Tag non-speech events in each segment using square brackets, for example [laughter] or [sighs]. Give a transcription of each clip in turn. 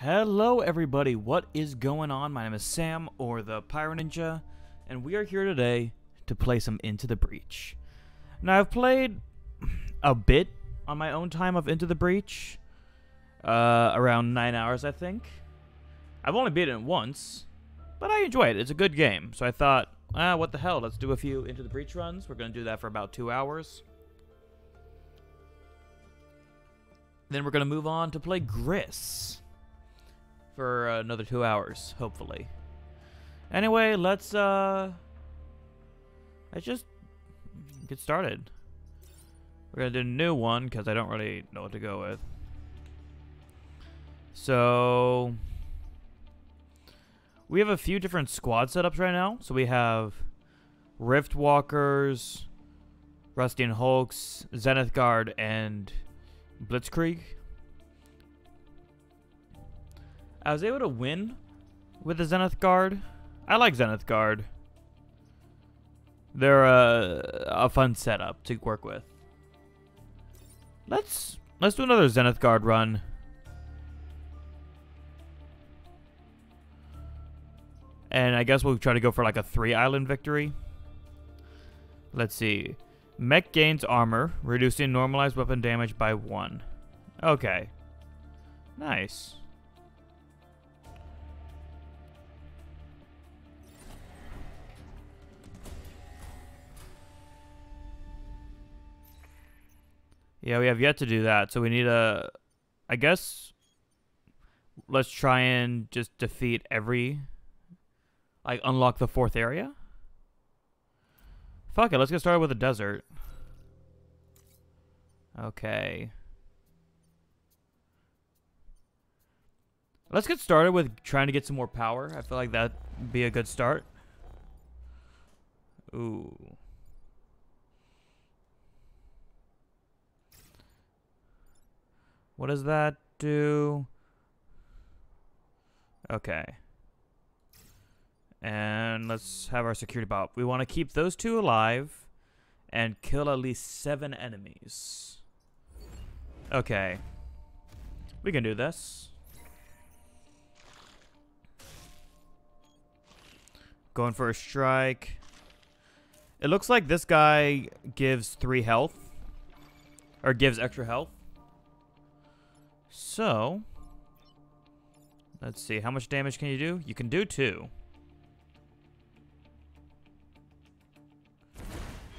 Hello, everybody. What is going on? My name is Sam, or the Pyro Ninja, and we are here today to play some Into the Breach. Now, I've played a bit on my own time of Into the Breach, uh, around nine hours, I think. I've only beaten it once, but I enjoy it. It's a good game, so I thought, ah, what the hell? Let's do a few Into the Breach runs. We're gonna do that for about two hours. Then we're gonna move on to play Gris for another two hours, hopefully. Anyway, let's uh, Let's just get started. We're gonna do a new one because I don't really know what to go with. So we have a few different squad setups right now. So we have Rift Walkers, Rusting Hulks, Zenith Guard, and Blitzkrieg. I was able to win with the Zenith Guard. I like Zenith Guard. They're a, a fun setup to work with. Let's let's do another Zenith Guard run. And I guess we'll try to go for like a three island victory. Let's see. Mech gains armor, reducing normalized weapon damage by one. Okay. Nice. Yeah, we have yet to do that, so we need a... I guess... Let's try and just defeat every... Like, unlock the fourth area? Fuck it, let's get started with the desert. Okay. Let's get started with trying to get some more power. I feel like that'd be a good start. Ooh. What does that do? Okay. And let's have our security bot. We want to keep those two alive and kill at least seven enemies. Okay. We can do this. Going for a strike. It looks like this guy gives three health. Or gives extra health. So, let's see. How much damage can you do? You can do two.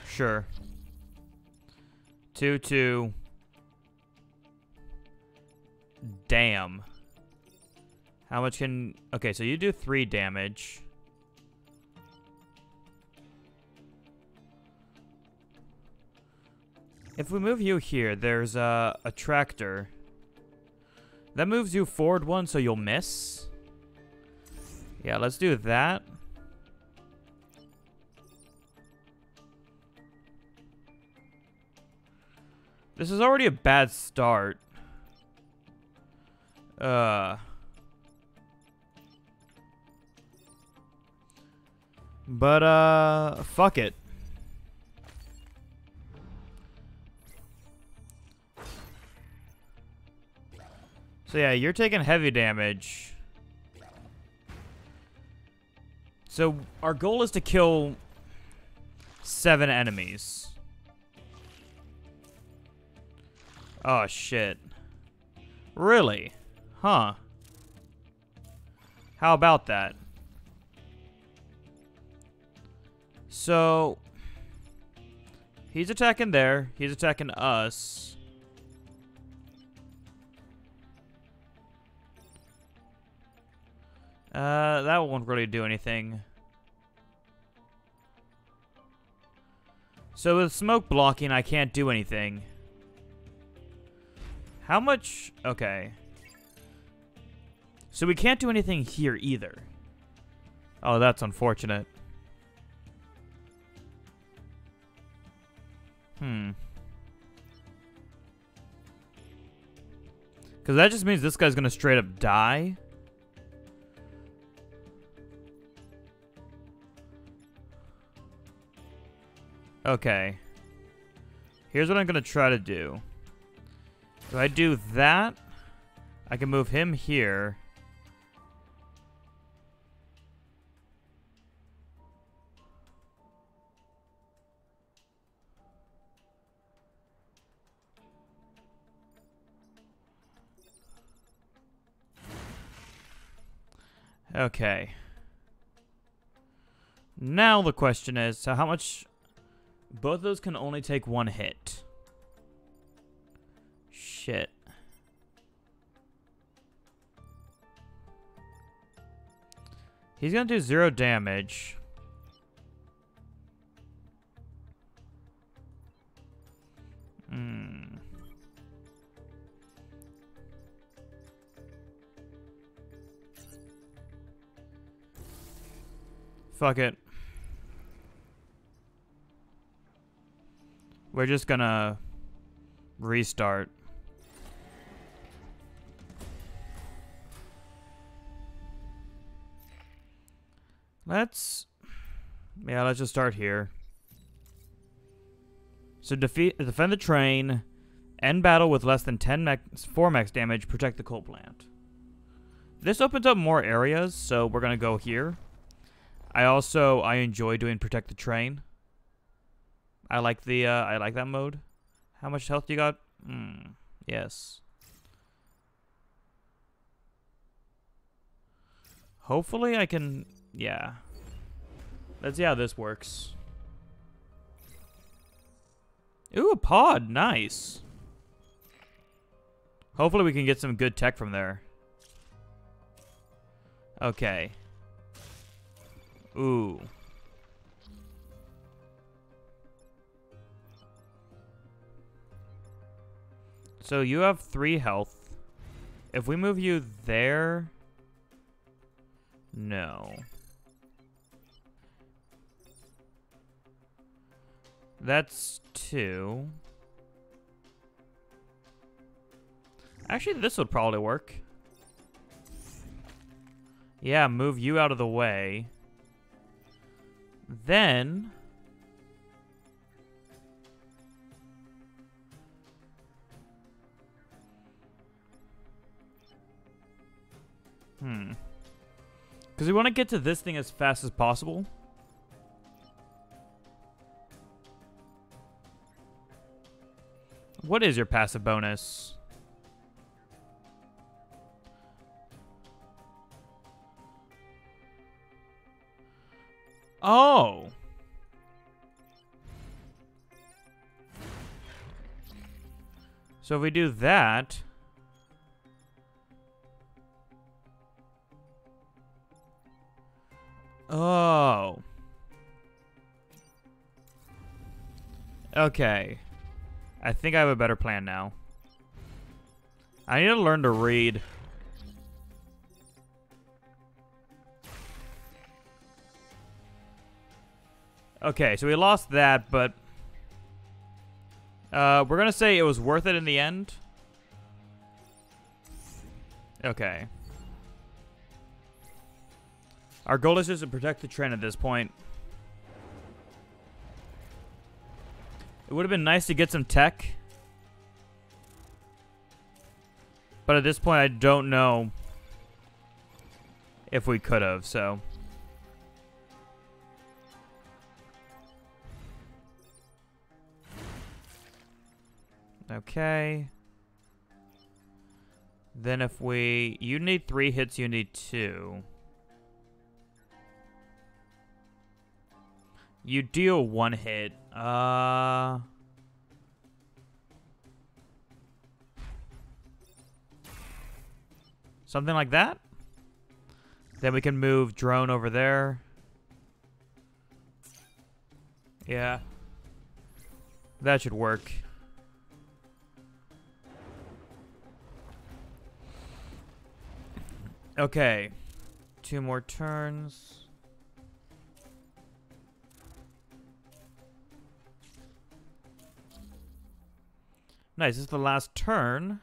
Sure. Two, two. Damn. How much can... Okay, so you do three damage. If we move you here, there's a, a tractor. That moves you forward one, so you'll miss. Yeah, let's do that. This is already a bad start. Uh... But, uh, fuck it. So yeah, you're taking heavy damage. So our goal is to kill seven enemies. Oh, shit. Really? Huh. How about that? So, he's attacking there. He's attacking us. Uh, that won't really do anything. So with smoke blocking, I can't do anything. How much? Okay. So we can't do anything here either. Oh, that's unfortunate. Hmm. Because that just means this guy's going to straight up die. Okay. Here's what I'm going to try to do. If I do that, I can move him here. Okay. Now the question is, so how much both of those can only take one hit. Shit. He's gonna do zero damage. Hmm. Fuck it. We're just gonna restart. Let's... Yeah, let's just start here. So defeat, defend the train, end battle with less than 10 max, 4 max damage, protect the coal plant. This opens up more areas, so we're going to go here. I also, I enjoy doing protect the train. I like the, uh, I like that mode. How much health you got? Hmm, yes. Hopefully I can, yeah. Let's see how this works. Ooh, a pod. Nice. Hopefully we can get some good tech from there. Okay. Ooh. So you have three health. If we move you there... No. That's two. Actually, this would probably work. Yeah, move you out of the way. Then... Hmm. Because we want to get to this thing as fast as possible. What is your passive bonus? Oh. So if we do that... Oh. Okay. I think I have a better plan now. I need to learn to read. Okay, so we lost that, but... Uh, we're gonna say it was worth it in the end. Okay. Our goal is just to protect the train at this point. It would have been nice to get some tech. But at this point, I don't know if we could have, so... Okay. Then if we... You need three hits, you need two. You deal one hit. Uh... Something like that? Then we can move drone over there. Yeah. That should work. Okay. Two more turns. Nice, this is the last turn.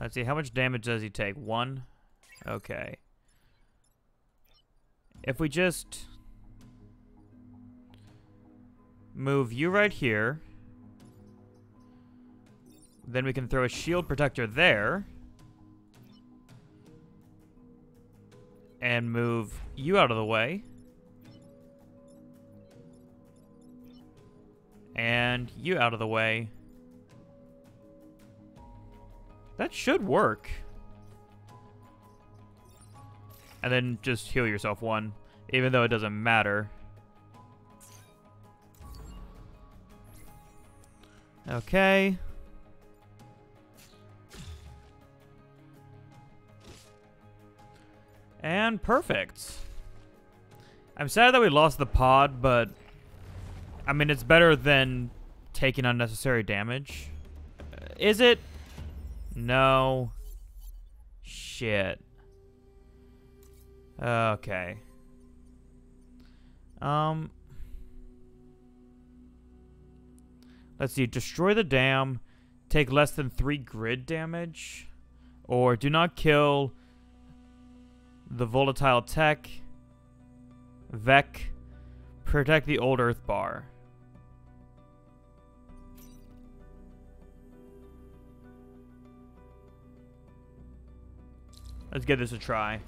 Let's see, how much damage does he take? One? Okay. If we just move you right here, then we can throw a shield protector there. And move you out of the way. And you out of the way. That should work. And then just heal yourself one, even though it doesn't matter. Okay. And perfect. I'm sad that we lost the pod, but... I mean, it's better than taking unnecessary damage. Is it? No. Shit. Okay. Um... Let's see. Destroy the dam. Take less than 3 grid damage. Or do not kill the volatile tech. Vek. Protect the old earth bar. Let's give this a try.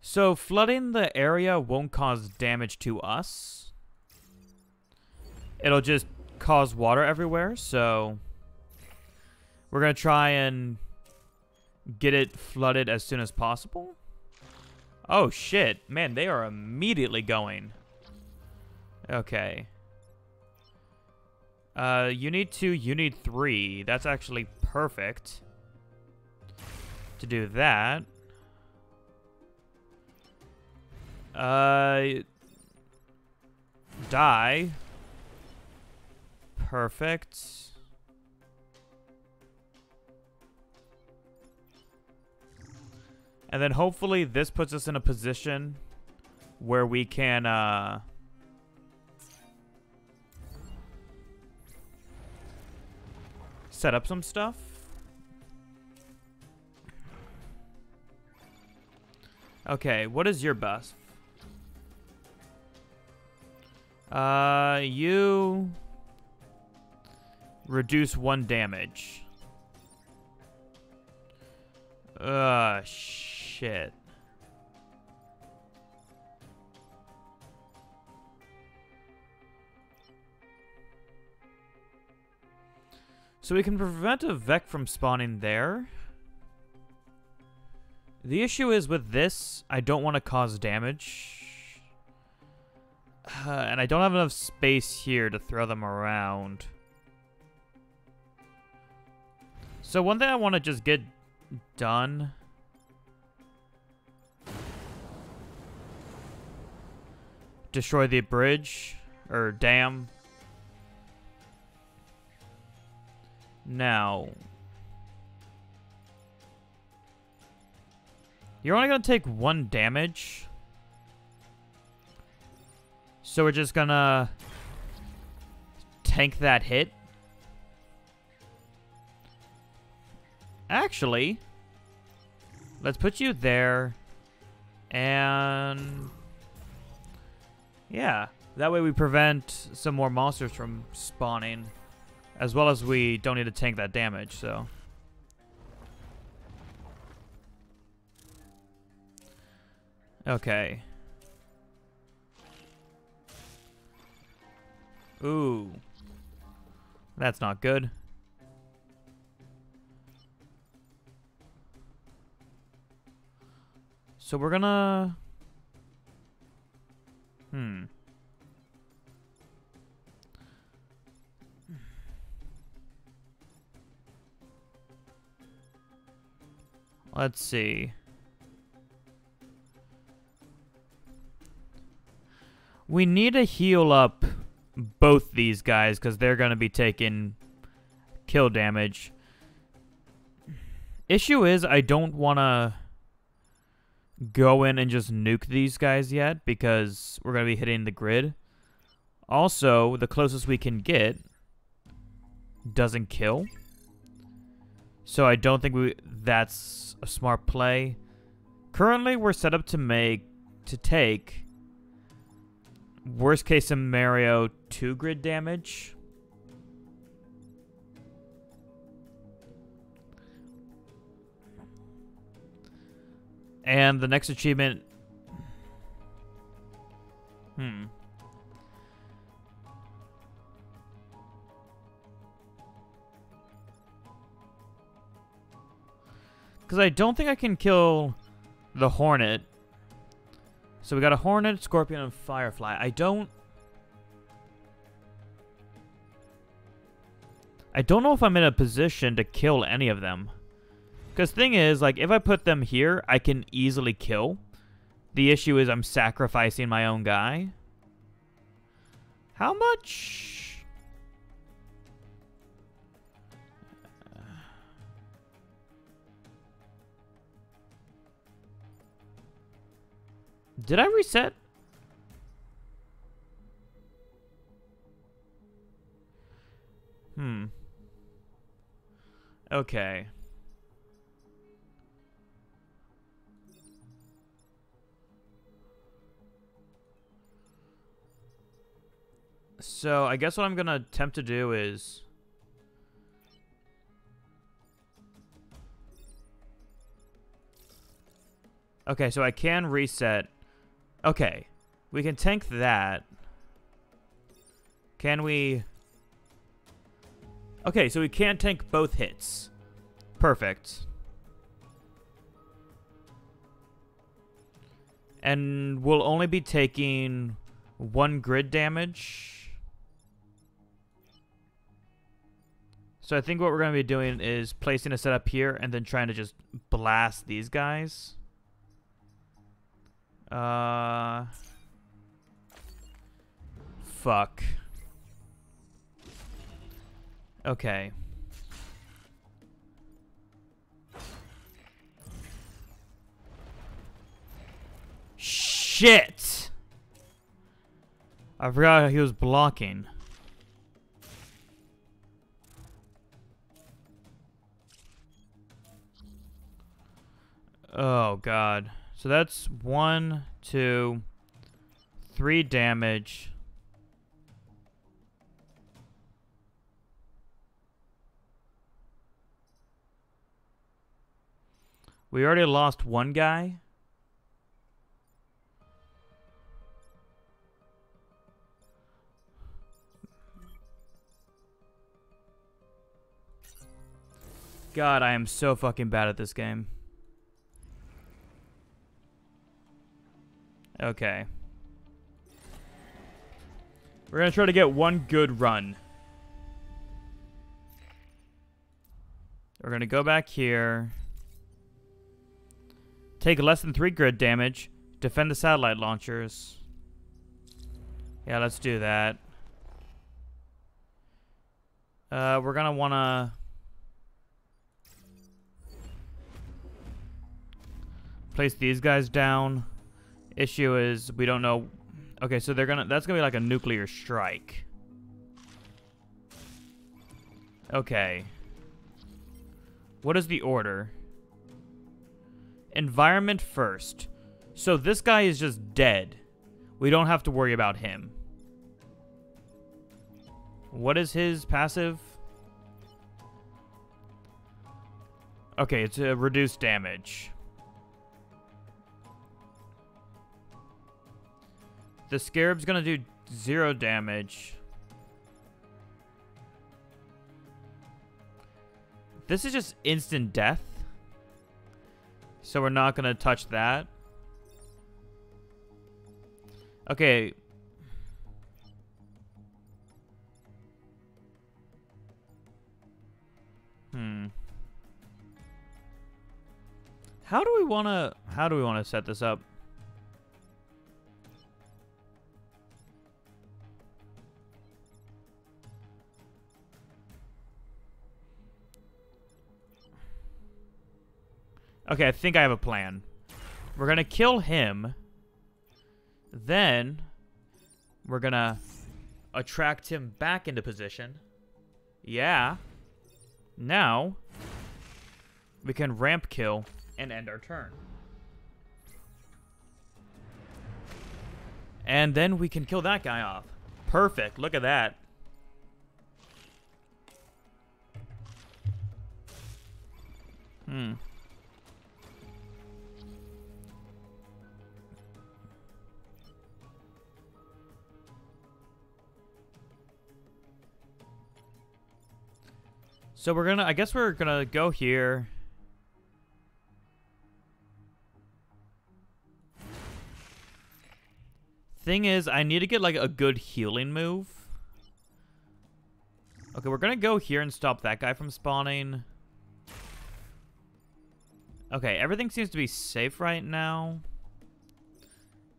So flooding the area won't cause damage to us. It'll just cause water everywhere, so we're going to try and get it flooded as soon as possible. Oh, shit. Man, they are immediately going. Okay. Uh, you need two, you need three. That's actually perfect to do that. Uh, die. Perfect. And then hopefully this puts us in a position where we can, uh... Set up some stuff. Okay, what is your best? Uh, you reduce one damage. Uh, shit. So we can prevent a Vek from spawning there. The issue is with this, I don't want to cause damage. Uh, and I don't have enough space here to throw them around. So one thing I want to just get done... Destroy the bridge, or dam. Now... You're only going to take one damage. So we're just gonna tank that hit. Actually, let's put you there. And yeah, that way we prevent some more monsters from spawning. As well as we don't need to tank that damage, so. Okay. Ooh. That's not good. So we're gonna... Hmm. Let's see. We need to heal up both these guys because they're going to be taking kill damage. Issue is I don't want to go in and just nuke these guys yet because we're going to be hitting the grid. Also, the closest we can get doesn't kill. So I don't think we that's a smart play. Currently, we're set up to make to take Worst case scenario, 2 grid damage. And the next achievement... Hmm. Because I don't think I can kill the Hornet. So we got a Hornet, Scorpion, and Firefly. I don't... I don't know if I'm in a position to kill any of them. Because thing is, like, if I put them here, I can easily kill. The issue is I'm sacrificing my own guy. How much? Did I reset? Hmm. Okay. So, I guess what I'm going to attempt to do is... Okay, so I can reset. Okay, we can tank that. Can we... Okay, so we can tank both hits. Perfect. And we'll only be taking one grid damage. So I think what we're going to be doing is placing a setup here and then trying to just blast these guys. Uh... Fuck. Okay. Shit! I forgot he was blocking. Oh, God. So that's one, two, three damage. We already lost one guy. God, I am so fucking bad at this game. Okay. We're going to try to get one good run. We're going to go back here. Take less than 3 grid damage. Defend the satellite launchers. Yeah, let's do that. Uh, we're going to want to... Place these guys down. Issue is we don't know. Okay, so they're gonna. That's gonna be like a nuclear strike. Okay. What is the order? Environment first. So this guy is just dead. We don't have to worry about him. What is his passive? Okay, it's a reduced damage. The Scarab's gonna do zero damage. This is just instant death. So we're not gonna touch that. Okay. Hmm. How do we wanna how do we wanna set this up? Okay, I think I have a plan. We're gonna kill him. Then, we're gonna attract him back into position. Yeah. Now, we can ramp kill and end our turn. And then we can kill that guy off. Perfect. Look at that. Hmm. So we're gonna, I guess we're gonna go here. Thing is, I need to get like a good healing move. Okay, we're gonna go here and stop that guy from spawning. Okay, everything seems to be safe right now.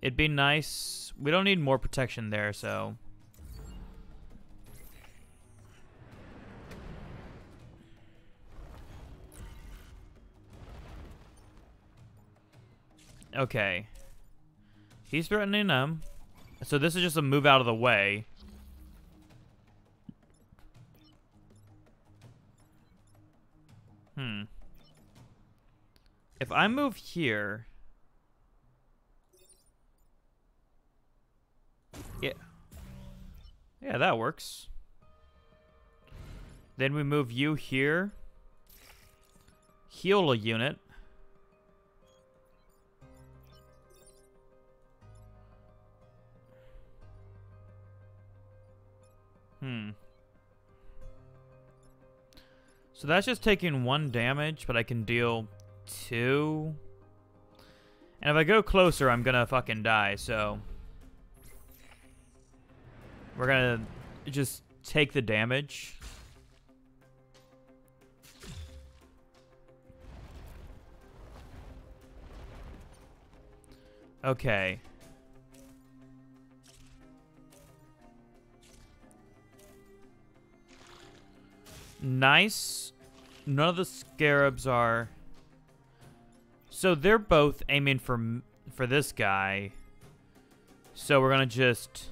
It'd be nice. We don't need more protection there, so... Okay. He's threatening them. So this is just a move out of the way. Hmm. If I move here... Yeah. Yeah, that works. Then we move you here. Heal a unit. Hmm. So that's just taking one damage, but I can deal two. And if I go closer, I'm gonna fucking die, so... We're gonna just take the damage. Okay. Nice. None of the scarabs are... So they're both aiming for for this guy. So we're going to just...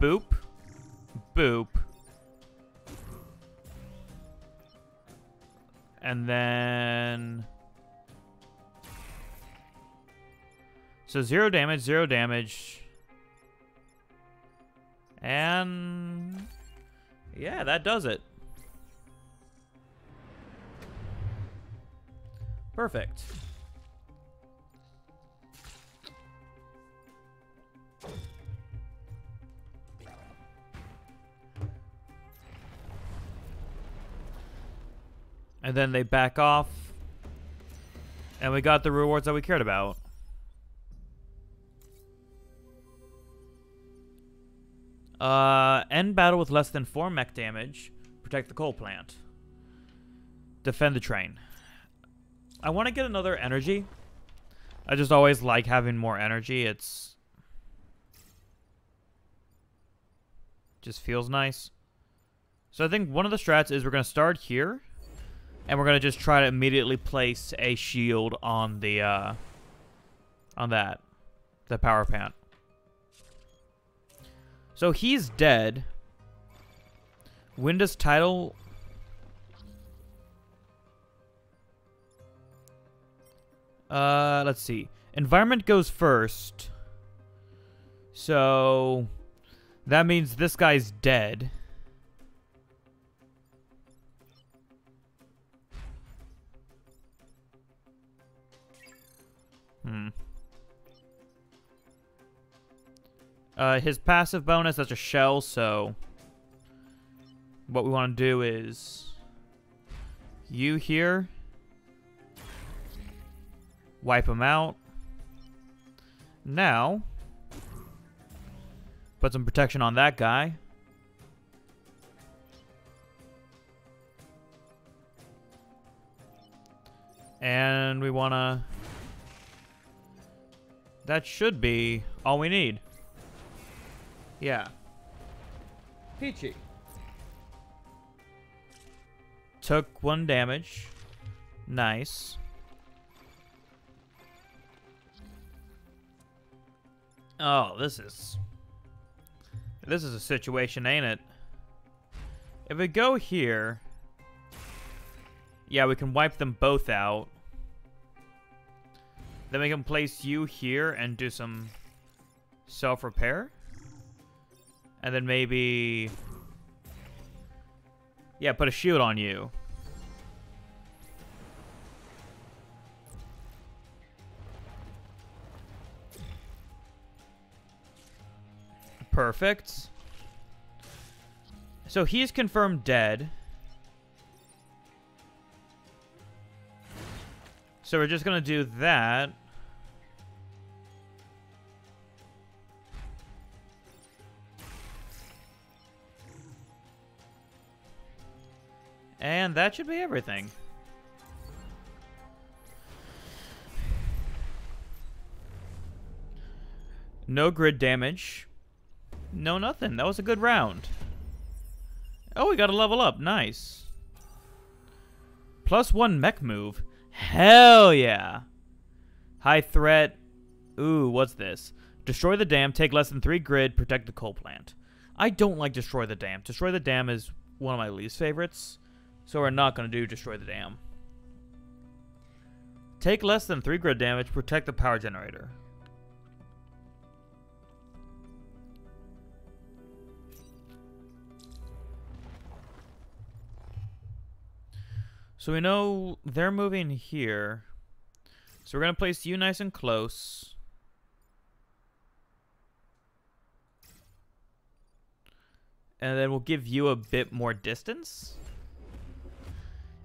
Boop. Boop. And then... So zero damage, zero damage. And yeah, that does it. Perfect. And then they back off. And we got the rewards that we cared about. Uh, end battle with less than 4 mech damage. Protect the coal plant. Defend the train. I want to get another energy. I just always like having more energy. It's... Just feels nice. So I think one of the strats is we're going to start here. And we're going to just try to immediately place a shield on the, uh... On that. The power plant. So he's dead. When does title... Uh, let's see. Environment goes first. So... That means this guy's dead. Hmm. Uh, his passive bonus, that's a shell, so... What we want to do is... You here. Wipe him out. Now... Put some protection on that guy. And we want to... That should be all we need. Yeah. Peachy. Took one damage. Nice. Oh, this is... This is a situation, ain't it? If we go here... Yeah, we can wipe them both out. Then we can place you here and do some self-repair. And then maybe... Yeah, put a shield on you. Perfect. So he's confirmed dead. So we're just going to do that. And that should be everything. No grid damage. No nothing. That was a good round. Oh, we got a level up. Nice. Plus one mech move. Hell yeah. High threat. Ooh, what's this? Destroy the dam, take less than three grid, protect the coal plant. I don't like Destroy the Dam. Destroy the Dam is one of my least favorites, so we're not going to do Destroy the Dam. Take less than three grid damage, protect the power generator. So we know they're moving here. So we're going to place you nice and close. And then we'll give you a bit more distance.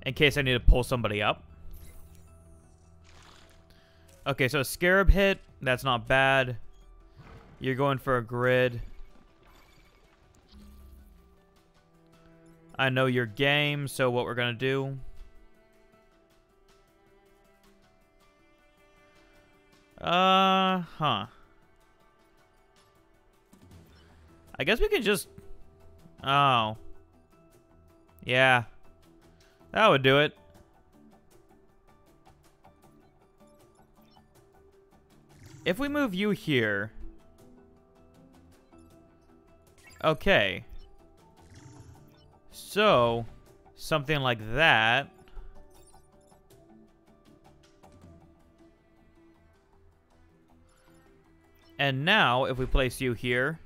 In case I need to pull somebody up. Okay, so a Scarab hit. That's not bad. You're going for a grid. I know your game, so what we're going to do... Uh, huh. I guess we can just... Oh. Yeah. That would do it. If we move you here... Okay. So, something like that. And now, if we place you here...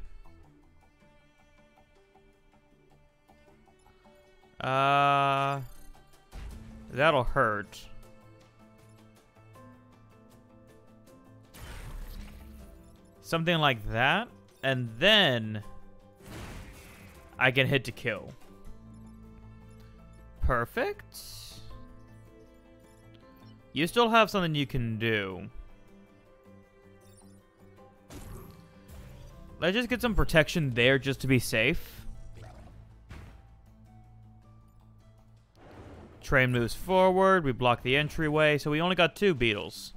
Uh... That'll hurt. Something like that. And then... I can hit to kill. Perfect. You still have something you can do. Let's just get some protection there just to be safe. Train moves forward. We block the entryway. So we only got two beetles.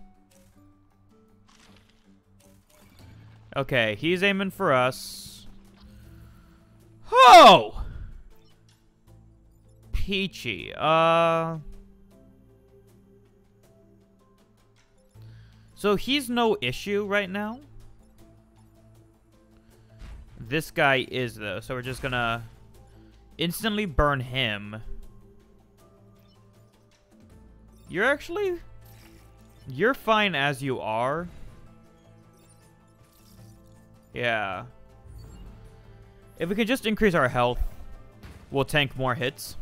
Okay, he's aiming for us. Oh! Peachy. Uh... So he's no issue right now. This guy is, though. So we're just gonna instantly burn him. You're actually... You're fine as you are. Yeah. If we can just increase our health, we'll tank more hits.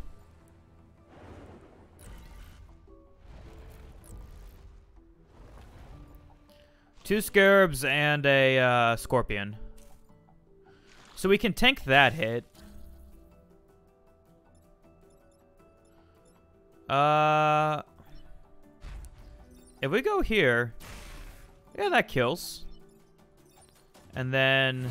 Two scarabs and a uh, scorpion. So we can tank that hit. Uh, if we go here, yeah, that kills. And then...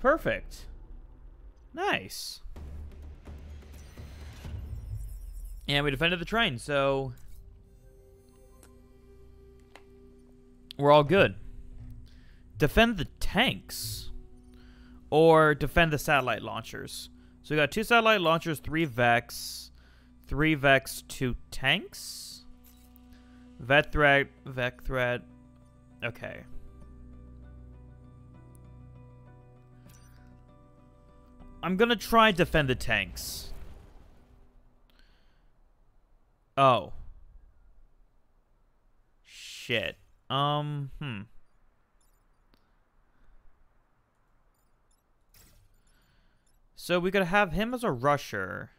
Perfect. Nice. And we defended the train, so... We're all good. Defend the tanks. Or defend the satellite launchers. So we got two satellite launchers, three Vex. Three Vex, two tanks. Vet threat, Vek threat. Okay. I'm gonna try defend the tanks. Oh. Shit. Um, hmm. So we could have him as a rusher.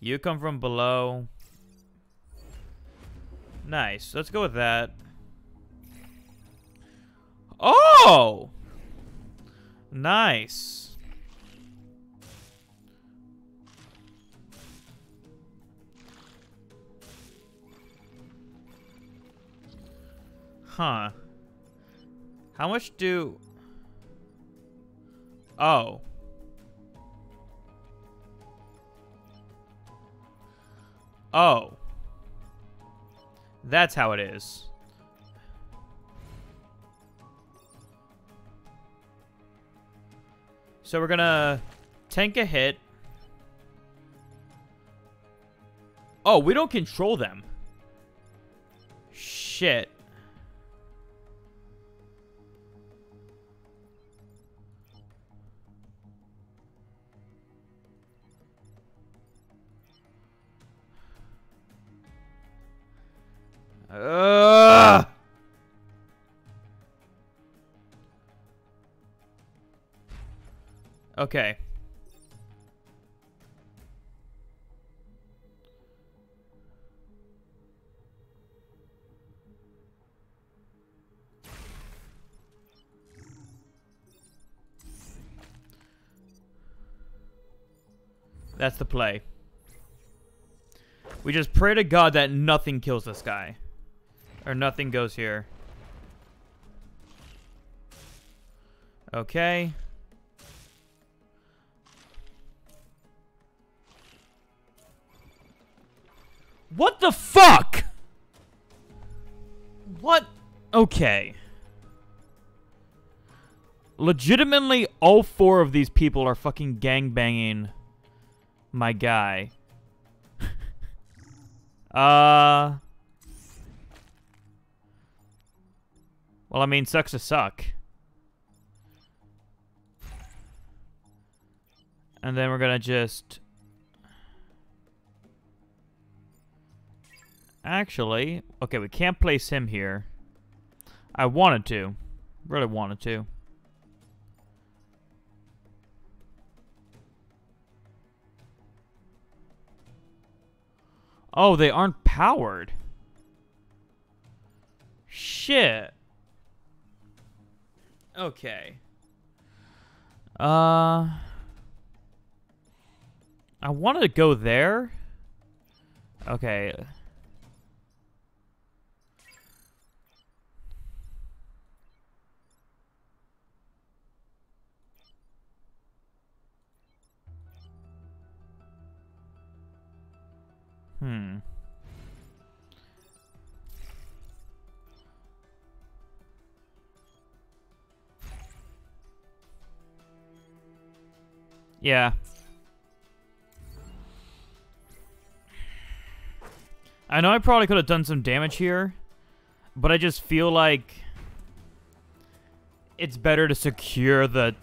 You come from below. Nice. Let's go with that. Oh! Nice. Huh. How much do... Oh. Oh. That's how it is. So we're gonna tank a hit. Oh, we don't control them. Shit. Okay. That's the play. We just pray to God that nothing kills this guy. Or nothing goes here. Okay. What the fuck? What? Okay. Legitimately, all four of these people are fucking gangbanging my guy. [laughs] uh... Well, I mean, sucks to suck. And then we're gonna just... Actually, okay, we can't place him here. I wanted to. Really wanted to. Oh, they aren't powered. Shit. Okay. Uh... I wanted to go there. Okay. Hmm. Yeah. I know I probably could have done some damage here, but I just feel like it's better to secure the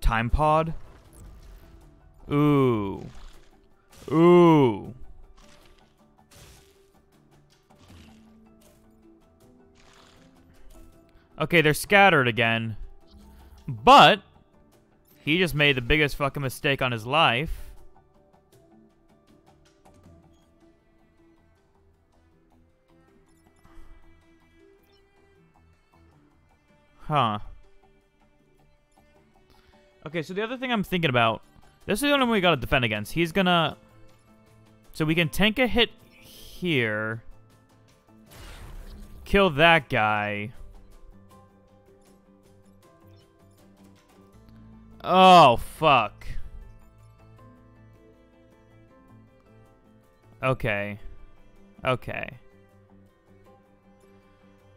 time pod. Ooh. Ooh. Okay, they're scattered again. But, he just made the biggest fucking mistake on his life. Huh. Okay, so the other thing I'm thinking about... This is the only one we gotta defend against. He's gonna... So we can tank a hit here. Kill that guy. Oh, fuck. Okay. Okay.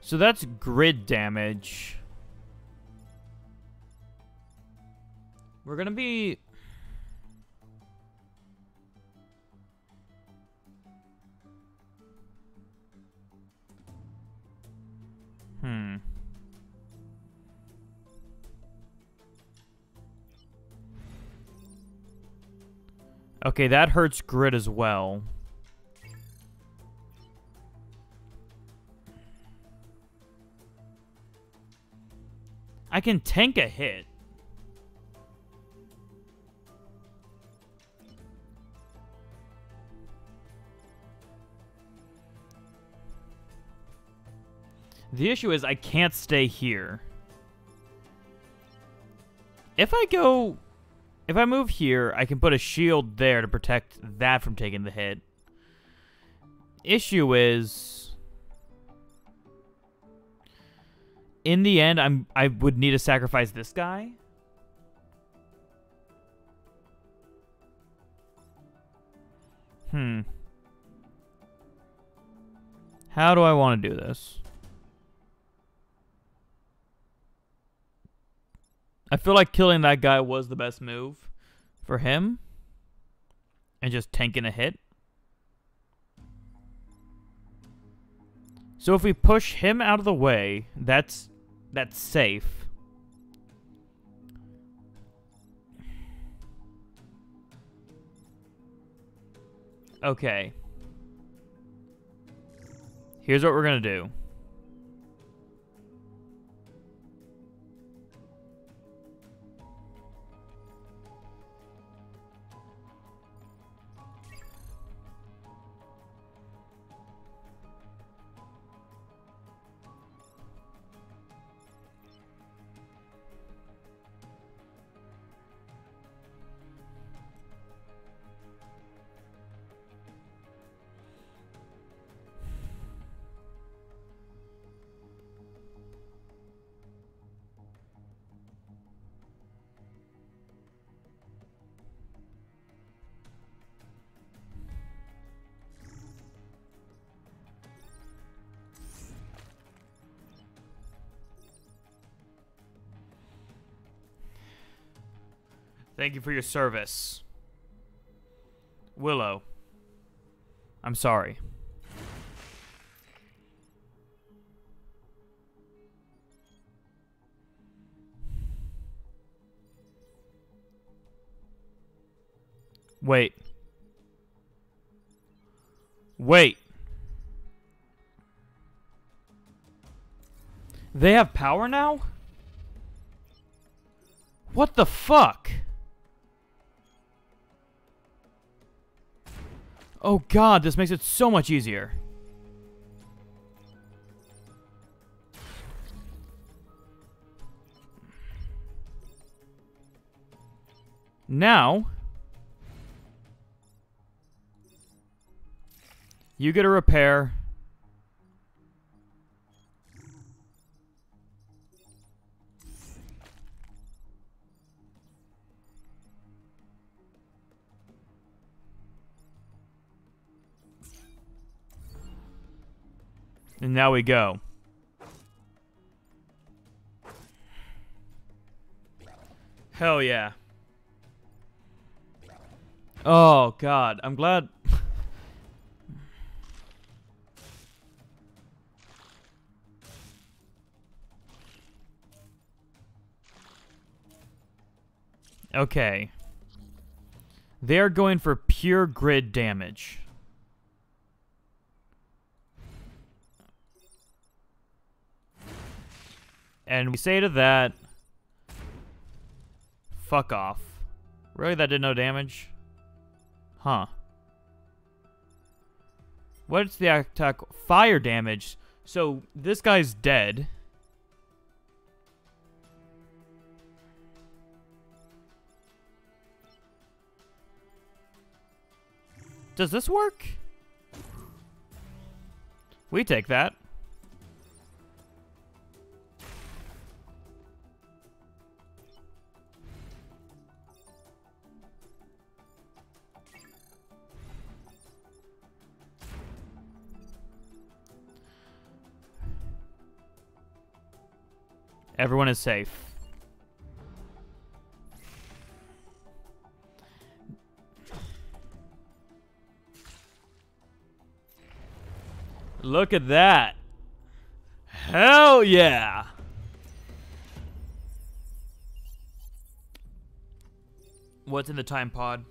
So that's grid damage. We're gonna be... Hmm. Okay, that hurts grid as well. I can tank a hit. The issue is I can't stay here. If I go... If I move here, I can put a shield there to protect that from taking the hit. Issue is... In the end, I'm I would need to sacrifice this guy. Hmm. How do I want to do this? I feel like killing that guy was the best move for him. And just tanking a hit. So if we push him out of the way, that's that's safe. Okay. Here's what we're going to do. Thank you for your service. Willow. I'm sorry. Wait. Wait. They have power now? What the fuck? Oh god, this makes it so much easier. Now, you get a repair. And now we go. Hell yeah. Oh, God. I'm glad... okay. They're going for pure grid damage. And we say to that, fuck off. Really, that did no damage? Huh. What's the attack? Fire damage. So, this guy's dead. Does this work? We take that. Everyone is safe. Look at that. Hell yeah. What's in the time pod?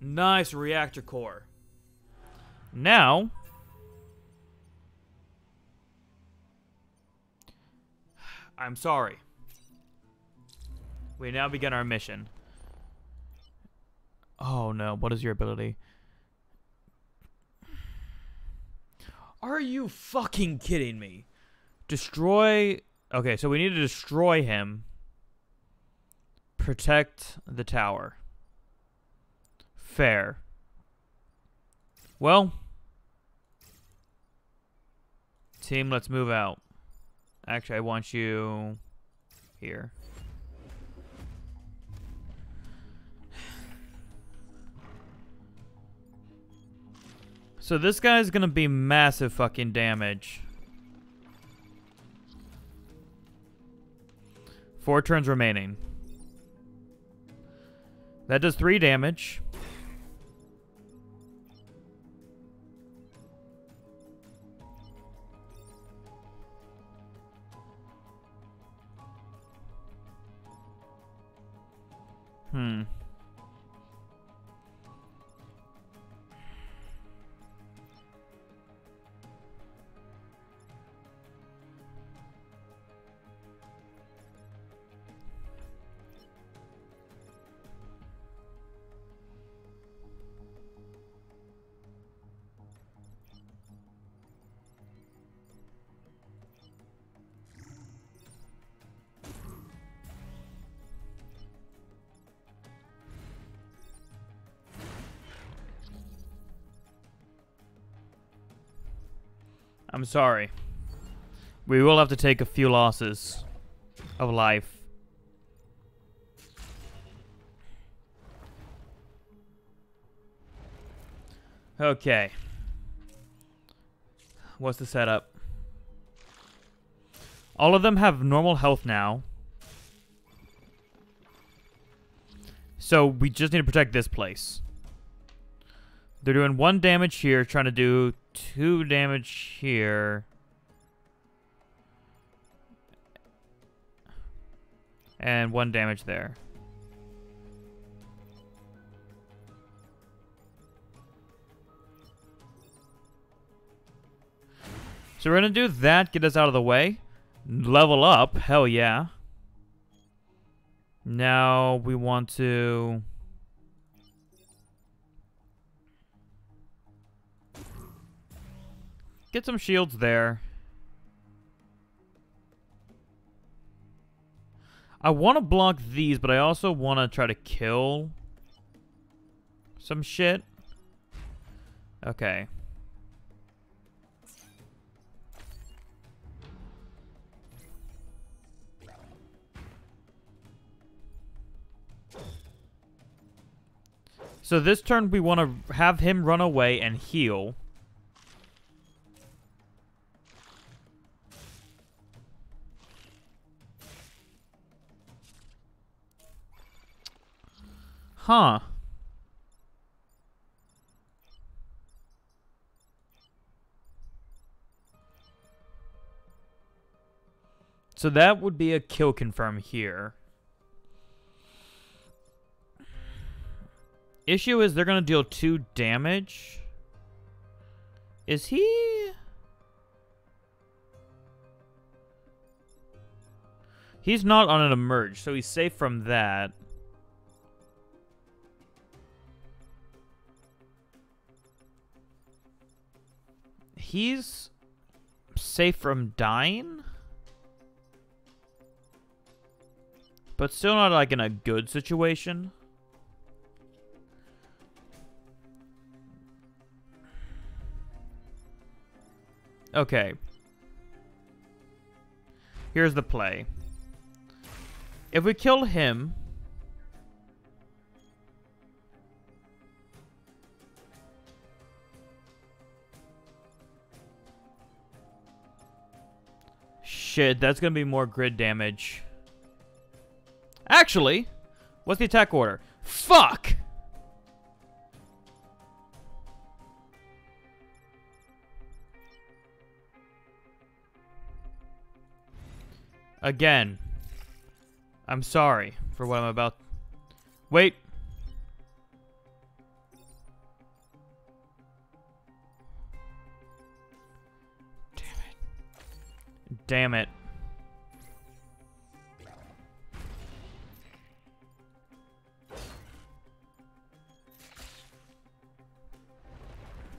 Nice reactor core. Now, I'm sorry. We now begin our mission. Oh no, what is your ability? Are you fucking kidding me? Destroy... Okay, so we need to destroy him. Protect the tower. Fair. Well... Team, let's move out. Actually, I want you here. So this guy's gonna be massive fucking damage. Four turns remaining. That does three damage. Hmm. I'm sorry. We will have to take a few losses of life. Okay. What's the setup? All of them have normal health now. So we just need to protect this place. They're doing one damage here, trying to do two damage here. And one damage there. So we're going to do that, get us out of the way. Level up, hell yeah. Now we want to... Get some shields there. I want to block these, but I also want to try to kill some shit. Okay. So this turn we want to have him run away and heal. Huh. So that would be a kill confirm here. Issue is they're going to deal two damage. Is he... He's not on an emerge, so he's safe from that. He's safe from dying. But still not like in a good situation. Okay. Here's the play. If we kill him, Shit, that's gonna be more grid damage. Actually, what's the attack order? Fuck! Again. I'm sorry for what I'm about. Wait. Damn it.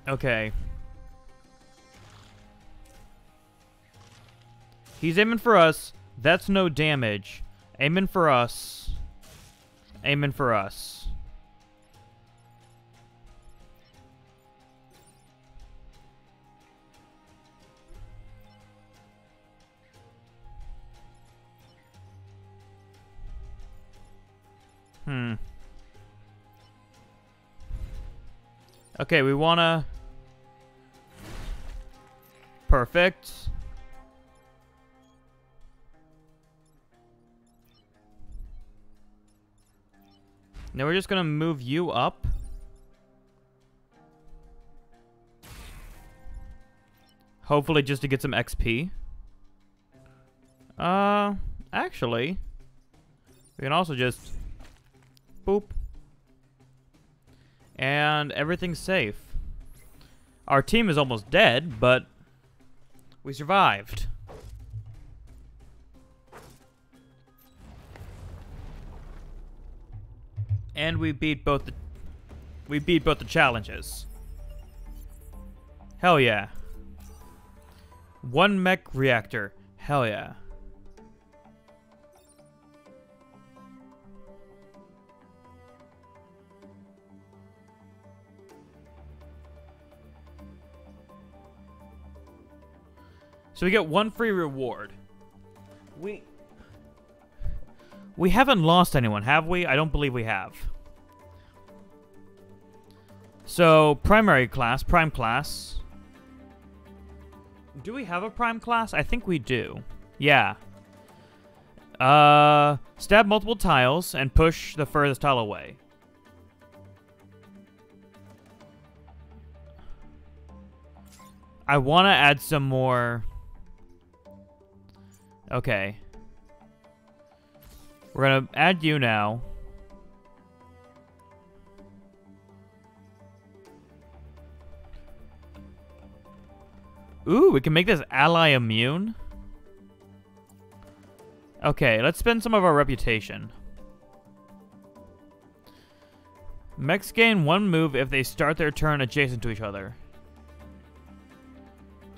Okay. He's aiming for us. That's no damage. Aiming for us. Aiming for us. Hmm. Okay, we wanna... Perfect. Now we're just gonna move you up. Hopefully just to get some XP. Uh, actually, we can also just boop. And everything's safe. Our team is almost dead, but we survived. And we beat both the we beat both the challenges. Hell yeah. One mech reactor. Hell yeah. So we get one free reward. We we haven't lost anyone, have we? I don't believe we have. So, primary class, prime class. Do we have a prime class? I think we do. Yeah. Uh, stab multiple tiles and push the furthest tile away. I want to add some more... Okay. We're to add you now. Ooh, we can make this ally immune. Okay, let's spend some of our reputation. Mechs gain one move if they start their turn adjacent to each other.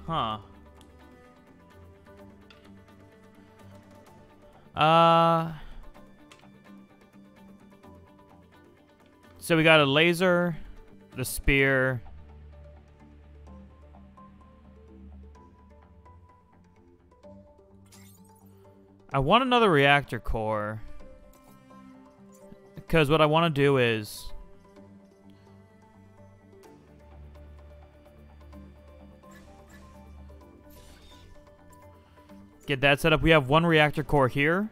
Huh. Uh... So we got a laser, the spear. I want another reactor core. Because what I want to do is... Get that set up. We have one reactor core here.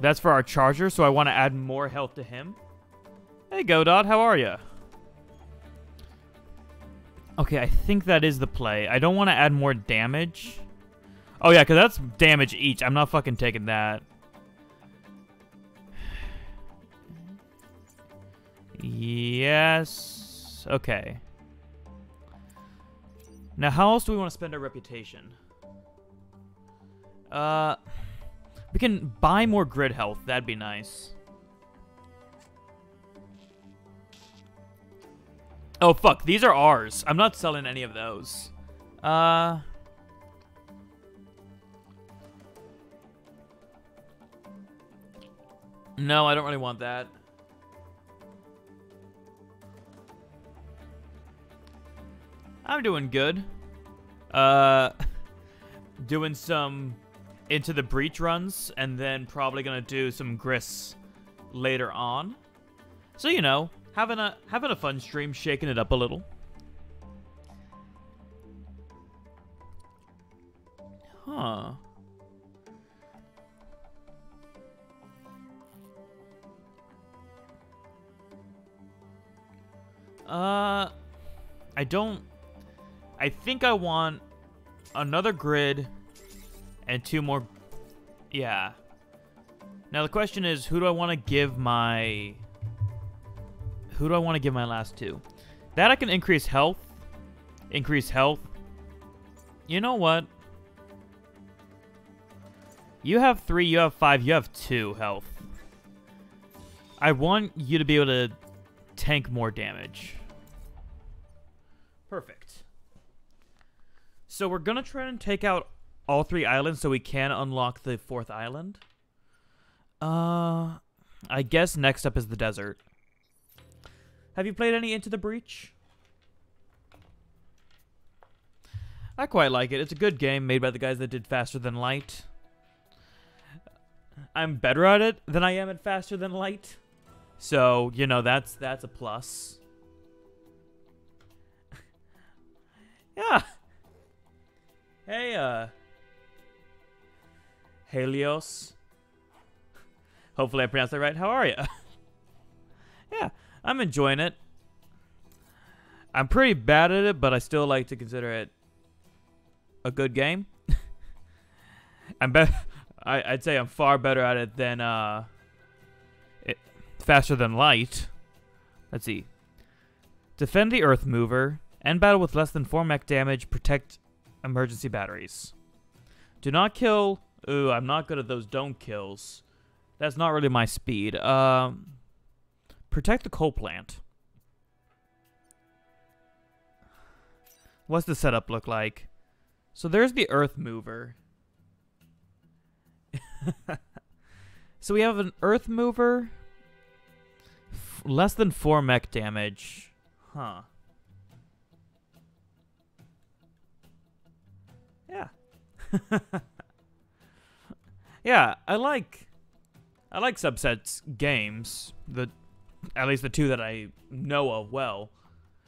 That's for our charger, so I want to add more health to him. Hey, Godot, how are you? Okay, I think that is the play. I don't want to add more damage. Oh, yeah, because that's damage each. I'm not fucking taking that. Yes. Okay. Now, how else do we want to spend our reputation? Uh... We can buy more grid health. That'd be nice. Oh, fuck. These are ours. I'm not selling any of those. Uh... No, I don't really want that. I'm doing good. Uh... [laughs] Doing some into the breach runs, and then probably gonna do some grists later on. So you know, having a having a fun stream, shaking it up a little. Huh. Uh, I don't. I think I want another grid and two more. Yeah. Now the question is, who do I want to give my... Who do I want to give my last two? That I can increase health. Increase health. You know what? You have three, you have five, you have two health. I want you to be able to tank more damage. Perfect. So we're going to try and take out all three islands so we can unlock the fourth island. Uh, I guess next up is the desert. Have you played any Into the Breach? I quite like it. It's a good game made by the guys that did Faster Than Light. I'm better at it than I am at Faster Than Light. So, you know, that's that's a plus. [laughs] yeah. Hey, uh Helios. Hopefully I pronounced that right. How are you? [laughs] yeah, I'm enjoying it. I'm pretty bad at it, but I still like to consider it a good game. [laughs] I'm bet I, would say I'm far better at it than uh, it, faster than light. Let's see. Defend the Earth Mover. End battle with less than 4 mech damage. Protect emergency batteries. Do not kill. Ooh, I'm not good at those don't kills. That's not really my speed. Um, protect the coal plant. What's the setup look like? So there's the Earth Mover. [laughs] so we have an Earth Mover. less than 4 mech damage. Huh. Yeah. [laughs] yeah, I like I like Subset's games. The at least the two that I know of well.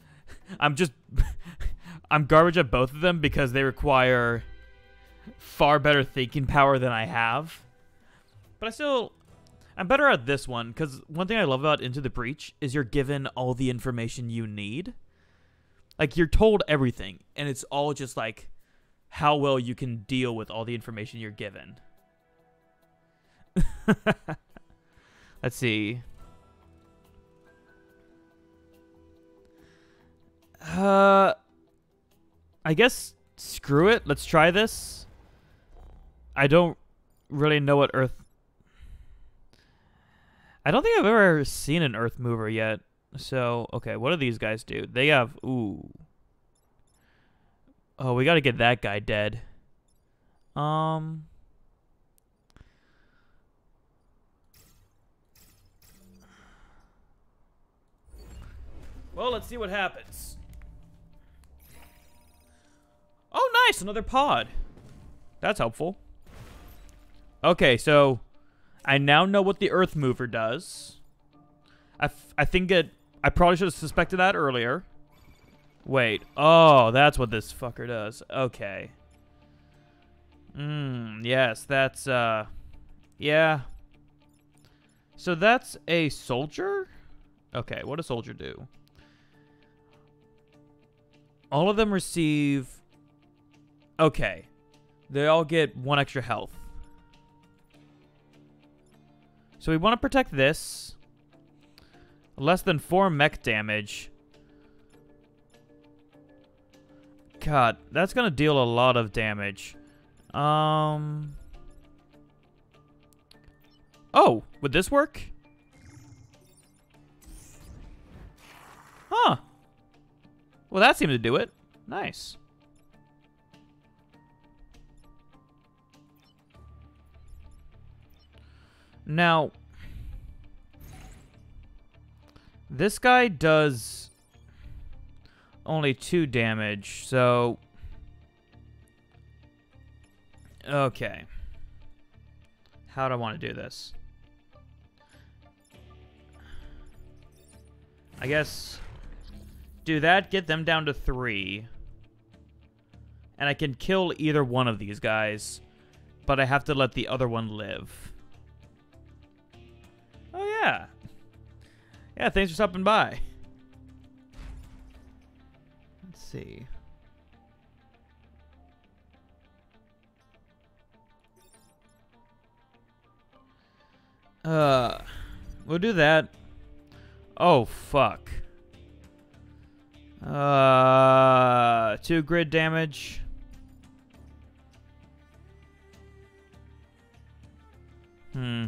[laughs] I'm just [laughs] I'm garbage at both of them because they require far better thinking power than I have. But I still I'm better at this one because one thing I love about Into the Breach is you're given all the information you need. Like you're told everything, and it's all just like how well you can deal with all the information you're given. [laughs] Let's see. Uh, I guess screw it. Let's try this. I don't really know what Earth. I don't think I've ever seen an Earth mover yet. So, okay, what do these guys do? They have. Ooh. Oh, we gotta get that guy dead. Um. Well, let's see what happens. Oh, nice! Another pod. That's helpful. Okay, so I now know what the Earth Mover does. I, I think it... I probably should have suspected that earlier. Wait. Oh, that's what this fucker does. Okay. Hmm, yes, that's, uh... Yeah. So that's a soldier? Okay, what does soldier do? All of them receive... Okay. They all get one extra health. So we want to protect this. Less than 4 mech damage. God, that's going to deal a lot of damage. Um... Oh, would this work? Huh. Well, that seemed to do it. Nice. Now, this guy does only two damage, so... Okay. How do I want to do this? I guess do that, get them down to three. And I can kill either one of these guys, but I have to let the other one live. Oh, yeah. Yeah, thanks for stopping by. Let's see. Uh, we'll do that. Oh, fuck. Uh, two grid damage. Hmm.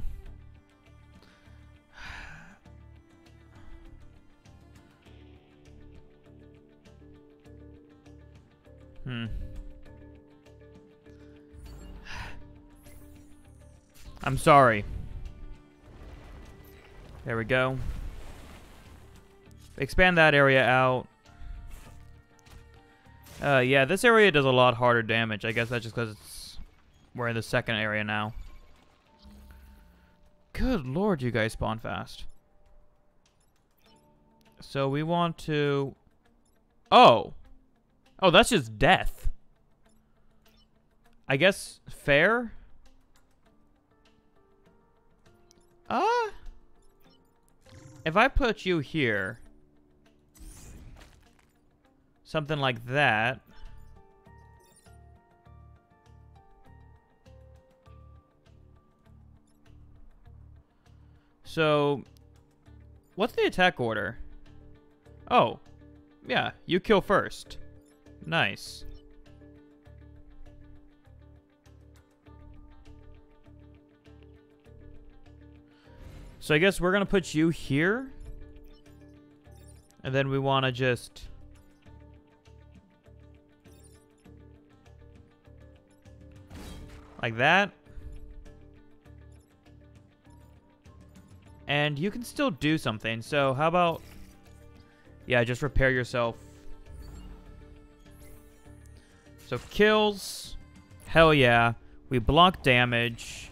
Hmm. I'm sorry. There we go. Expand that area out. Uh, yeah, this area does a lot harder damage. I guess that's just because it's we're in the second area now. Good lord, you guys spawn fast. So we want to... Oh! Oh, that's just death. I guess fair? Uh... If I put you here... Something like that... So, what's the attack order? Oh, yeah, you kill first. Nice. So I guess we're going to put you here. And then we want to just... Like that. And you can still do something. So how about... Yeah, just repair yourself. So kills. Hell yeah. We block damage.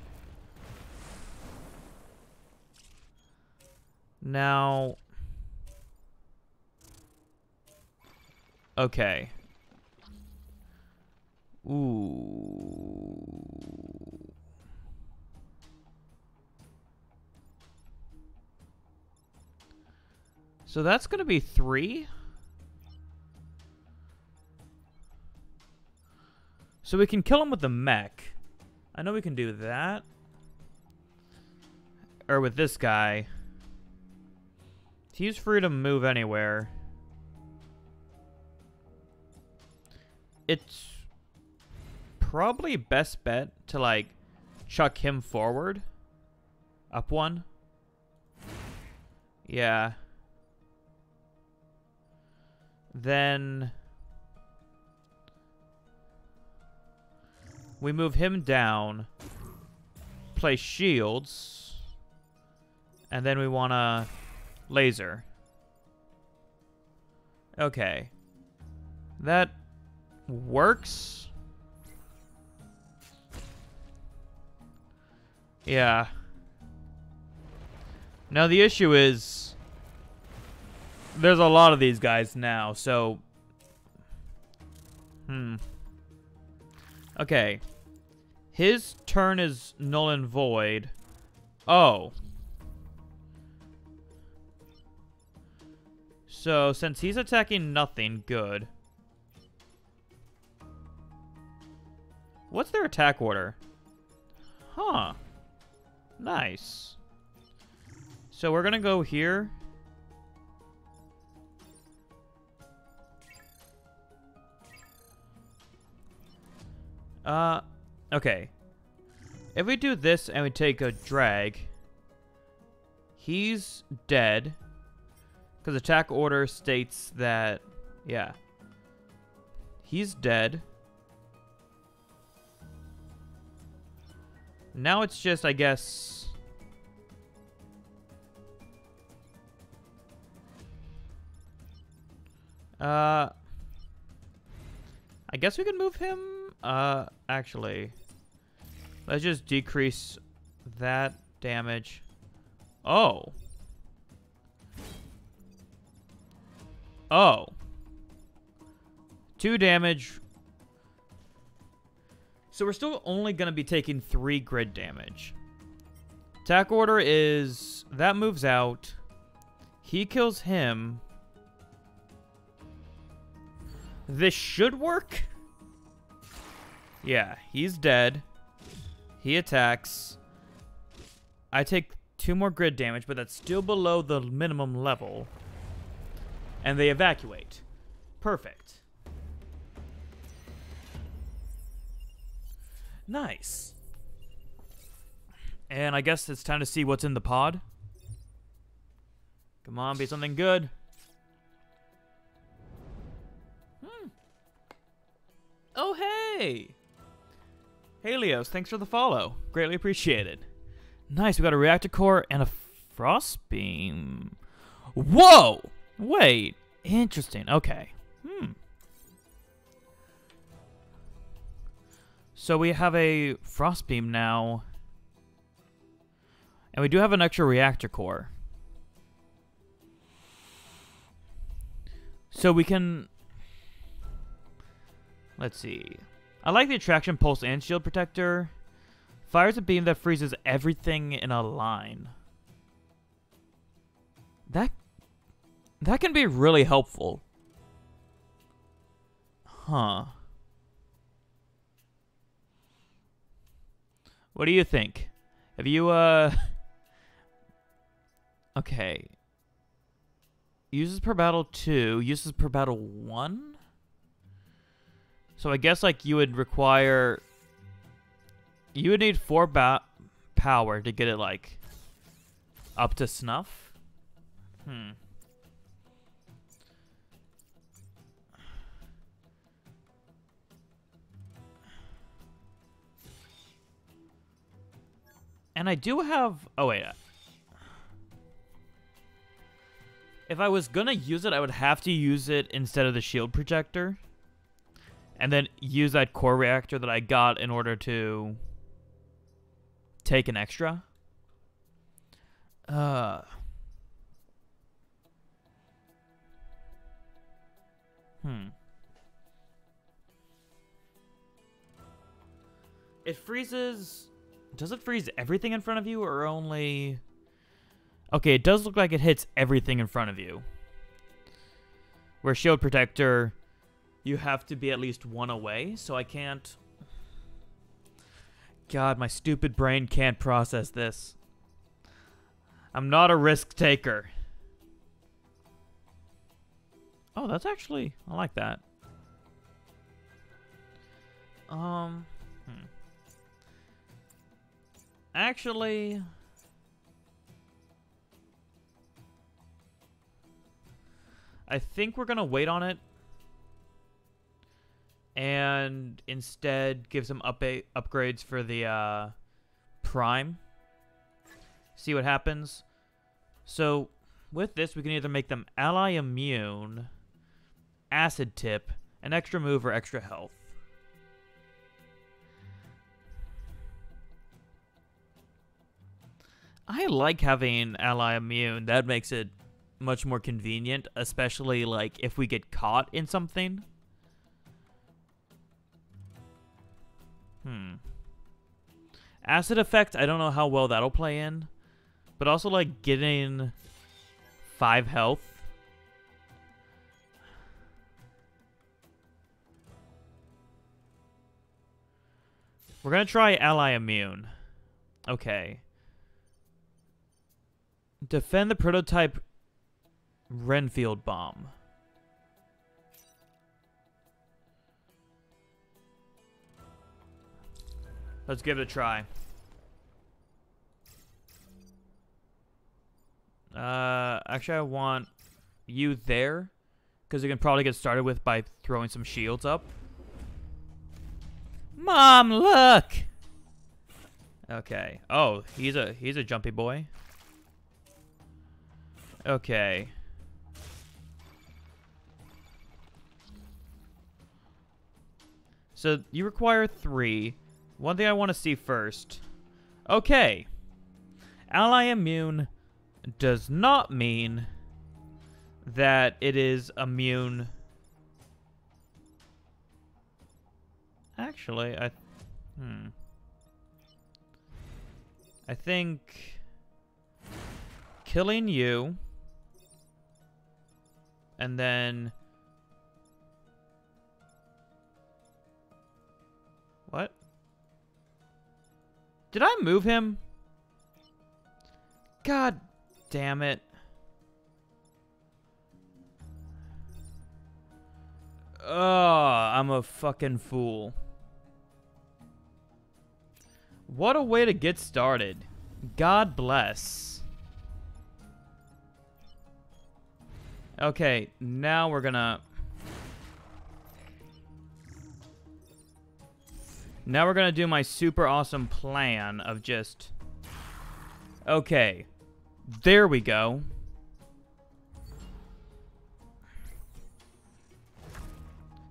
Now... Okay. Ooh. So that's going to be three. So we can kill him with the mech. I know we can do that. Or with this guy. He's free to move anywhere. It's probably best bet to, like, chuck him forward. Up one. Yeah. Then we move him down, place shields, and then we want to laser. Okay. That works. Yeah. Now the issue is there's a lot of these guys now, so... Hmm. Okay. His turn is null and void. Oh. So, since he's attacking nothing, good. What's their attack order? Huh. Nice. So we're gonna go here. Uh, okay. If we do this and we take a drag, he's dead. Because attack order states that, yeah. He's dead. Now it's just, I guess... Uh... I guess we can move him uh, actually, let's just decrease that damage. Oh. Oh. Two damage. So we're still only going to be taking three grid damage. Attack order is... That moves out. He kills him. This should work. Yeah, he's dead. He attacks. I take two more grid damage, but that's still below the minimum level. And they evacuate. Perfect. Nice. And I guess it's time to see what's in the pod. Come on, be something good. Hmm. Oh, hey! Helios, thanks for the follow. Greatly appreciated. Nice, we got a reactor core and a frost beam. Whoa! Wait, interesting. Okay. Hmm. So we have a frost beam now. And we do have an extra reactor core. So we can... Let's see. I like the attraction pulse and shield projector. Fires a beam that freezes everything in a line. That that can be really helpful. Huh. What do you think? Have you uh [laughs] Okay. Uses per battle 2, uses per battle 1? So I guess like you would require you would need 4 ba power to get it like up to snuff. Hmm. And I do have... Oh, wait. If I was gonna use it, I would have to use it instead of the shield projector. And then use that core reactor that I got in order to take an extra. Uh... Hmm. It freezes... Does it freeze everything in front of you or only... Okay, it does look like it hits everything in front of you. Where Shield Projector, you have to be at least one away, so I can't... God, my stupid brain can't process this. I'm not a risk taker. Oh, that's actually... I like that. Um... Hmm. Actually... I think we're going to wait on it. And instead give some up upgrades for the uh, Prime. See what happens. So, with this, we can either make them ally immune, acid tip, an extra move, or extra health. I like having ally immune. That makes it much more convenient, especially like if we get caught in something. Hmm. Acid effect, I don't know how well that'll play in. But also like getting five health. We're gonna try ally immune. Okay. Defend the prototype Renfield bomb. Let's give it a try. Uh, actually, I want you there. Because you can probably get started with by throwing some shields up. Mom, look! Okay. Oh, he's a he's a jumpy boy. Okay. So you require three. One thing I want to see first. Okay. Ally immune does not mean that it is immune. Actually, I... Hmm. I think killing you and then Did I move him? God damn it. Oh, I'm a fucking fool. What a way to get started. God bless. Okay, now we're gonna Now we're to do my super awesome plan of just Okay. There we go.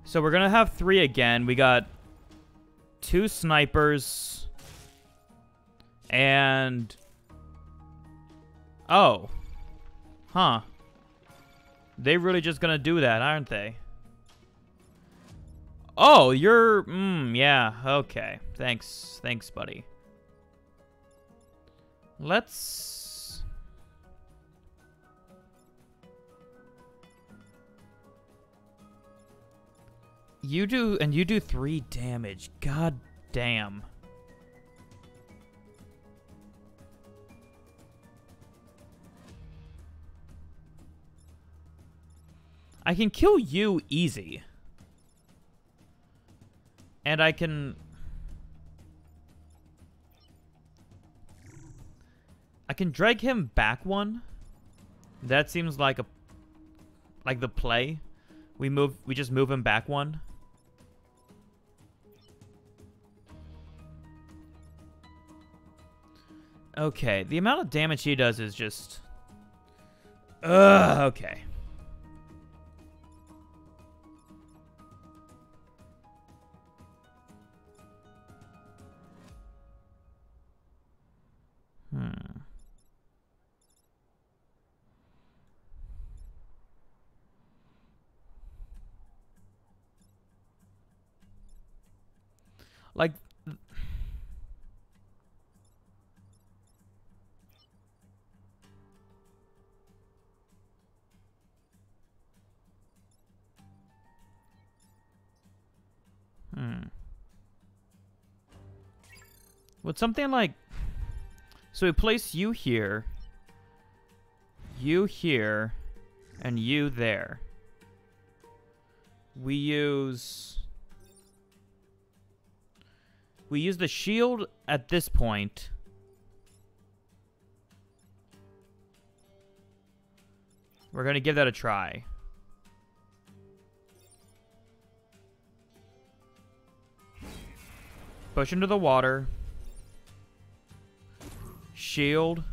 So we're gonna have three again. We got two snipers. And... Oh. Huh. They really just gonna do that, aren't they? Oh, you're... Mm, yeah, okay. Thanks. Thanks, buddy. Let's... You do... And you do three damage. God damn. I can kill you easy. And I can... I can drag him back one. That seems like a... Like the play. We move... We just move him back one. Okay, the amount of damage he does is just... Ugh, okay. Like... Hmm. Would something like so we place you here, you here, and you there. We use... We use the shield at this point. We're going to give that a try. Push into the water. Shield.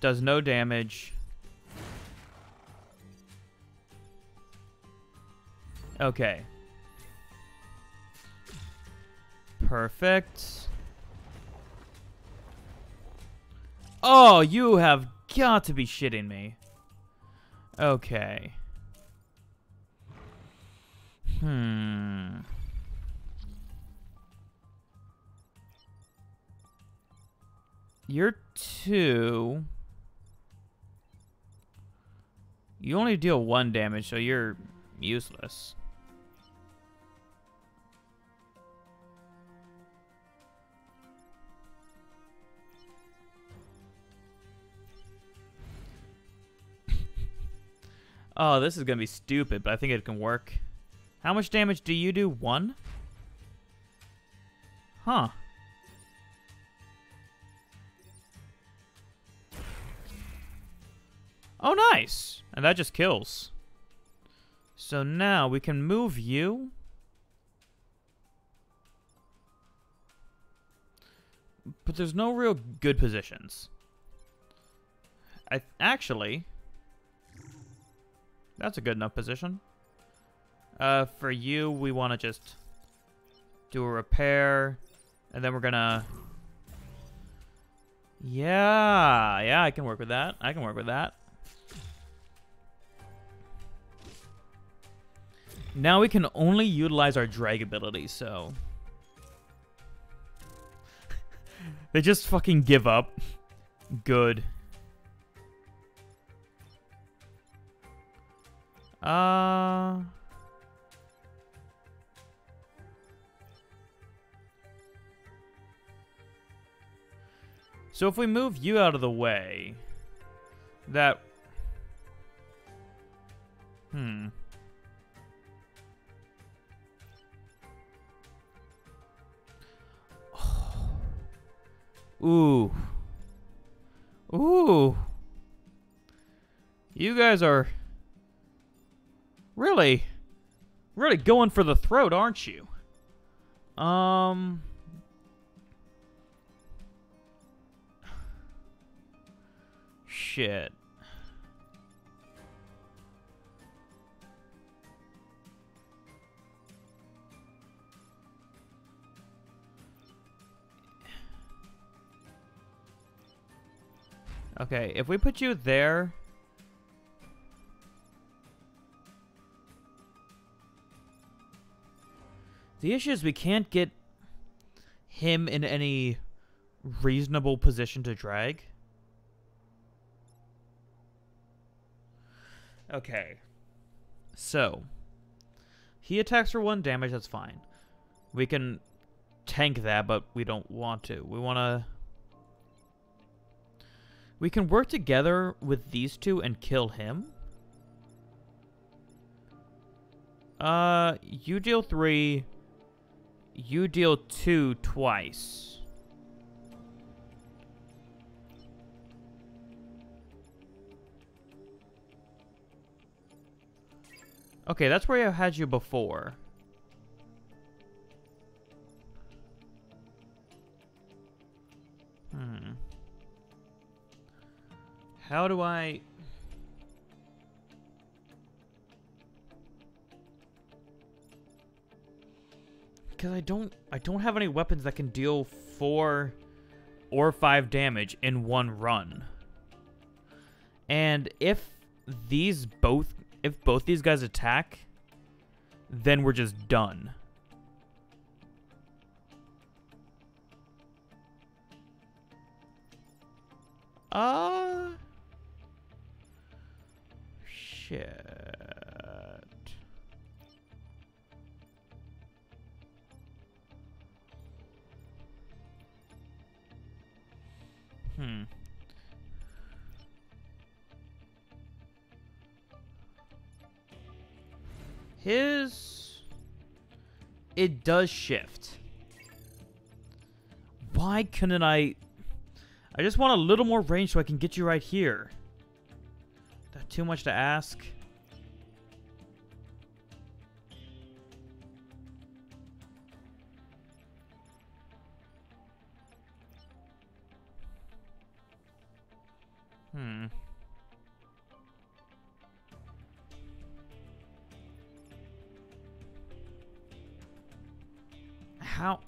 Does no damage. Okay. Perfect. Oh, you have got to be shitting me. Okay. Hmm. You're two. You only deal one damage, so you're useless. [laughs] oh, this is going to be stupid, but I think it can work. How much damage do you do? One? Huh. Oh, nice. And that just kills. So now we can move you. But there's no real good positions. I actually that's a good enough position. Uh, for you, we want to just do a repair, and then we're gonna. Yeah, yeah, I can work with that. I can work with that. Now we can only utilize our drag ability, so... [laughs] they just fucking give up. Good. Uh... So if we move you out of the way, that... Hmm. Ooh. Ooh. You guys are really, really going for the throat, aren't you? Um. shit. Okay, if we put you there... The issue is we can't get him in any reasonable position to drag. Okay. So, he attacks for one damage, that's fine. We can tank that, but we don't want to. We want to... We can work together with these two and kill him. Uh, you deal three. You deal two twice. Okay, that's where I had you before. Hmm. How do I... Because I don't, I don't have any weapons that can deal four or five damage in one run. And if these both, if both these guys attack, then we're just done. Uh... Shit. Hmm. His... It does shift. Why couldn't I... I just want a little more range so I can get you right here. Too much to ask? Hmm. How...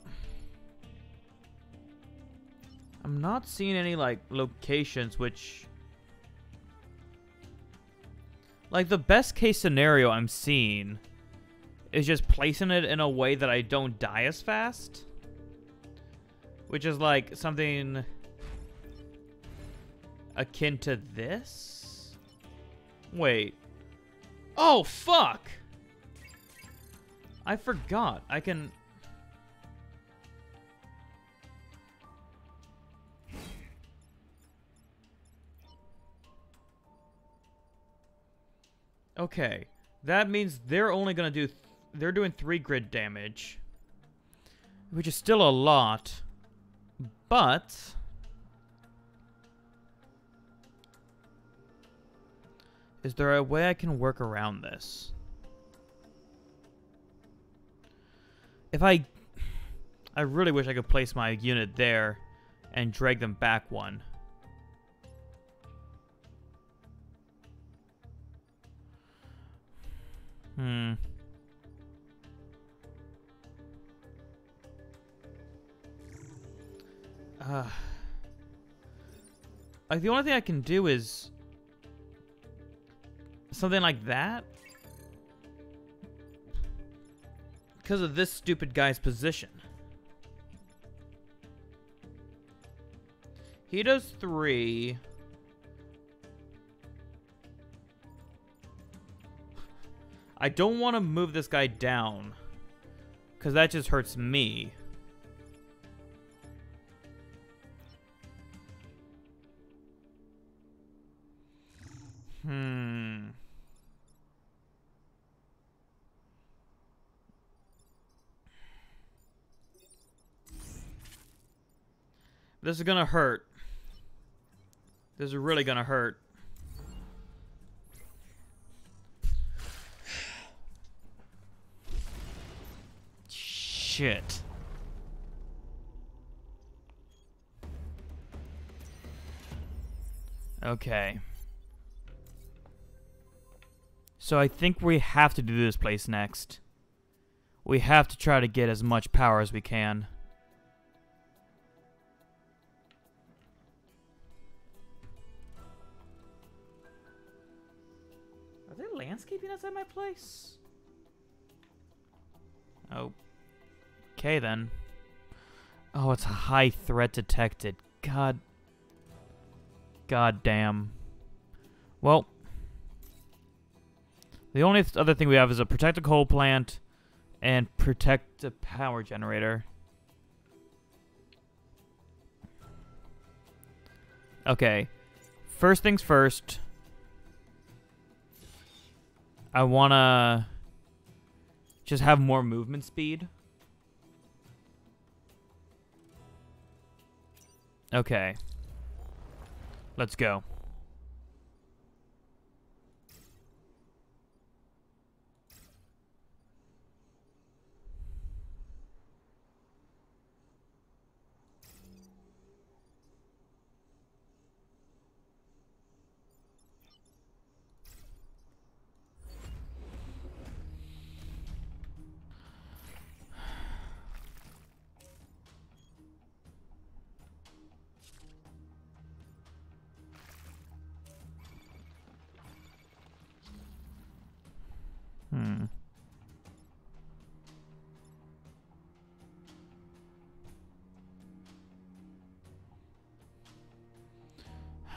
I'm not seeing any, like, locations which... Like, the best case scenario I'm seeing is just placing it in a way that I don't die as fast. Which is, like, something akin to this? Wait. Oh, fuck! I forgot. I can... Okay. That means they're only going to do... they're doing 3 grid damage. Which is still a lot. But... Is there a way I can work around this? If I... I really wish I could place my unit there and drag them back one. Hmm. Uh, like, the only thing I can do is Something like that? Because of this stupid guy's position. He does three. I don't want to move this guy down. Because that just hurts me. Hmm. This is gonna hurt. This is really gonna hurt. Shit. Okay. So I think we have to do this place next. We have to try to get as much power as we can. Are they landscaping outside my place? Oh. Okay then. Oh, it's a high threat detected. God. God damn. Well. The only th other thing we have is a protect a coal plant and protect the power generator. Okay. First things first. I want to just have more movement speed. Okay. Let's go.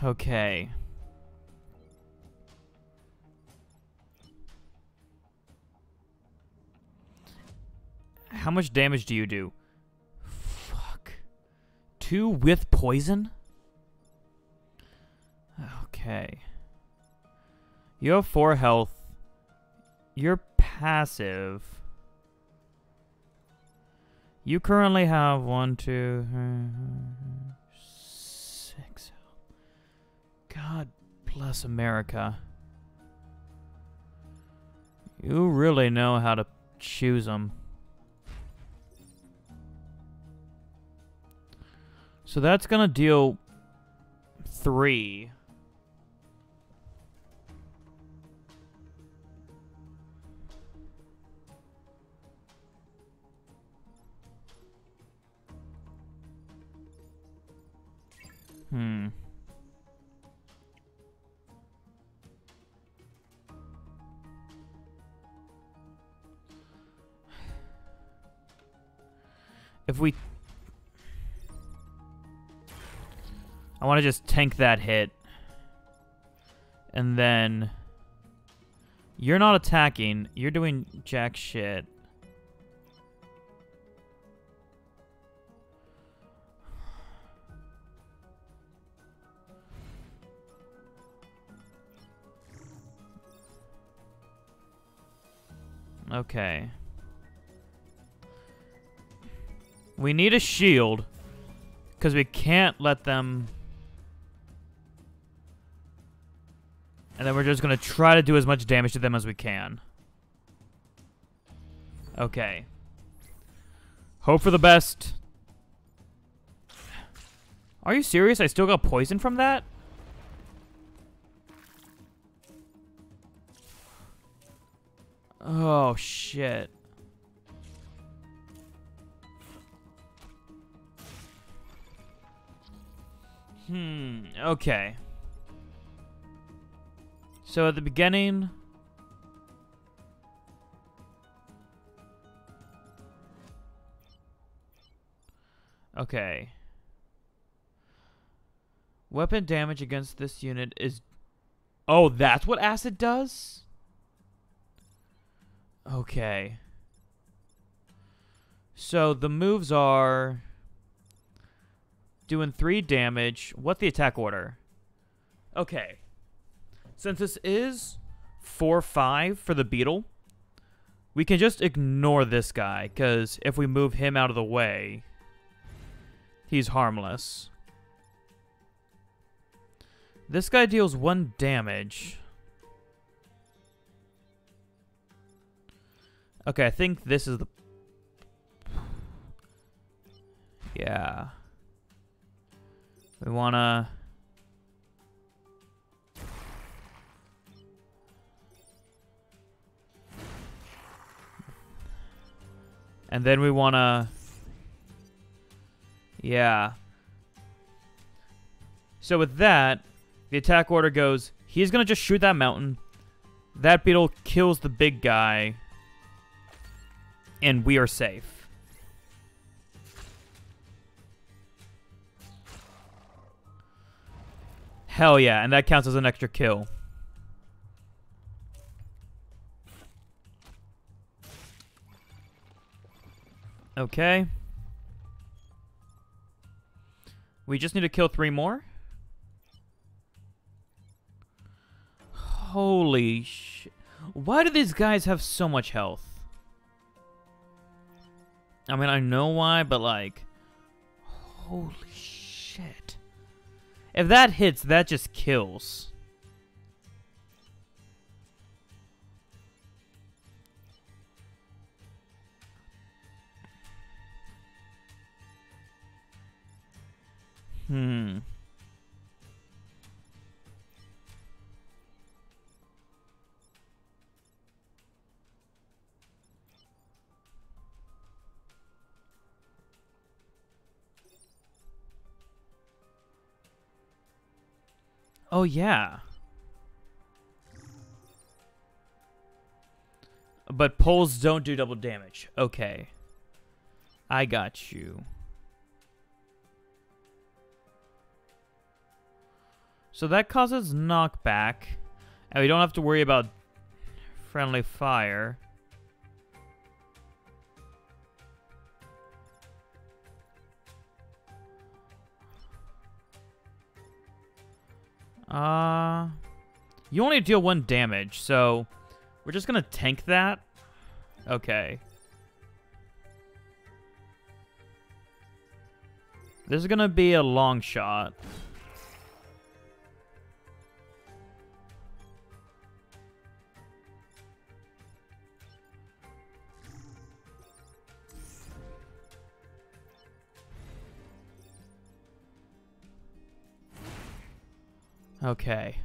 Okay. How much damage do you do? Fuck. Two with poison? Okay. You have four health. You're passive. You currently have one, two, six. God bless America. You really know how to choose them. So that's gonna deal three. Hmm. If we... I want to just tank that hit. And then... You're not attacking. You're doing jack shit. Okay. We need a shield. Because we can't let them... And then we're just going to try to do as much damage to them as we can. Okay. Hope for the best. Are you serious? I still got poison from that? Oh, shit. Hmm, okay. So at the beginning... Okay. Weapon damage against this unit is... Oh, that's what acid does? Okay. So the moves are doing three damage. What the attack order? Okay. Since this is 4-5 for the beetle, we can just ignore this guy, because if we move him out of the way, he's harmless. This guy deals one damage. Okay, I think this is the... [sighs] Yeah. We want to... And then we want to... Yeah. So with that, the attack order goes, he's going to just shoot that mountain. That beetle kills the big guy. And we are safe. Hell yeah, and that counts as an extra kill. Okay. We just need to kill three more. Holy sh... Why do these guys have so much health? I mean, I know why, but like... Holy. If that hits, that just kills. Hmm. Oh, yeah. But poles don't do double damage. Okay. I got you. So that causes knockback. And we don't have to worry about friendly fire. Uh, you only deal one damage, so we're just gonna tank that. Okay. This is gonna be a long shot. Okay.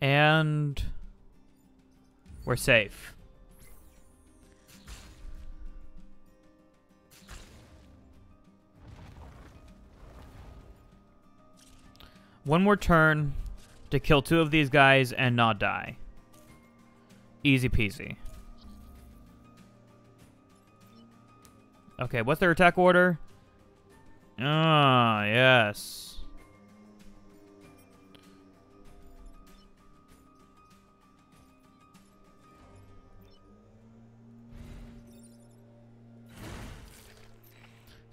And we're safe. One more turn to kill two of these guys and not die. Easy peasy. Okay, what's their attack order? Ah, yes.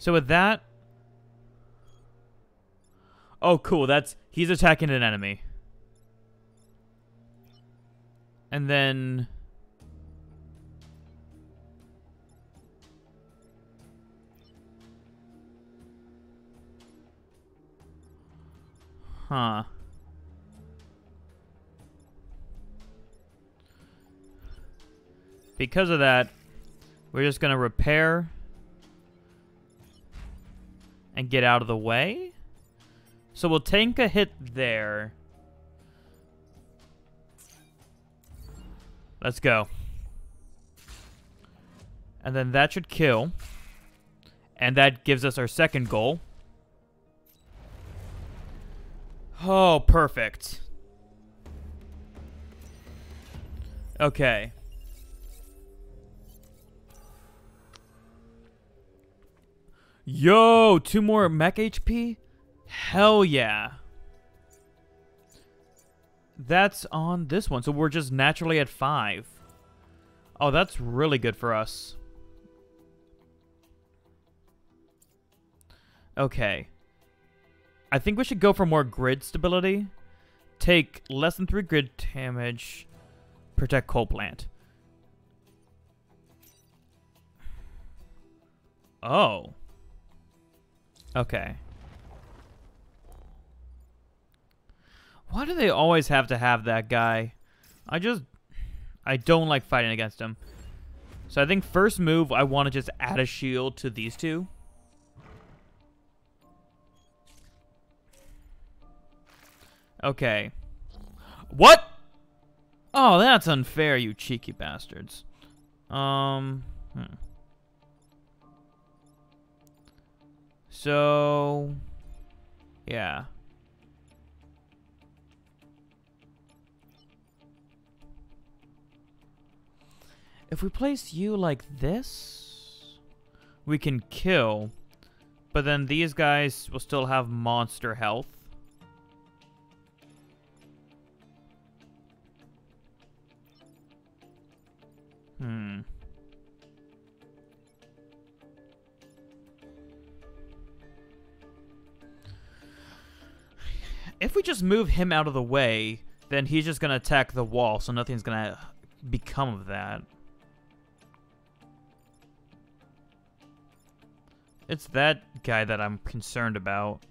So with that... Oh, cool. That's... He's attacking an enemy. And then... Huh. Because of that, we're just going to repair and get out of the way. So we'll tank a hit there. Let's go. And then that should kill. And that gives us our second goal. Oh, perfect. Okay. Yo, two more mech HP? Hell yeah. That's on this one, so we're just naturally at five. Oh, that's really good for us. Okay. I think we should go for more grid stability. Take less than three grid damage. Protect coal plant. Oh. Okay. Why do they always have to have that guy? I just... I don't like fighting against him. So I think first move, I want to just add a shield to these two. Okay. What? Oh, that's unfair, you cheeky bastards. Um... Hmm. So, yeah. If we place you like this, we can kill, but then these guys will still have monster health. Hmm. If we just move him out of the way, then he's just going to attack the wall, so nothing's going to become of that. It's that guy that I'm concerned about.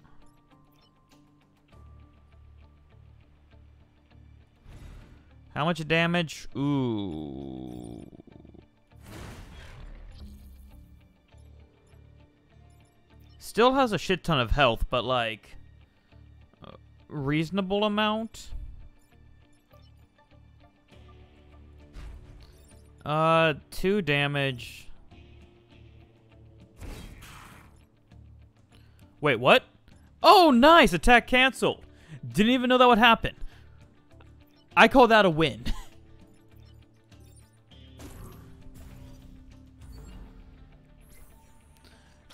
How much damage? Ooh. Still has a shit ton of health, but like reasonable amount. Uh, two damage. Wait, what? Oh, nice! Attack canceled. Didn't even know that would happen. I call that a win. [laughs]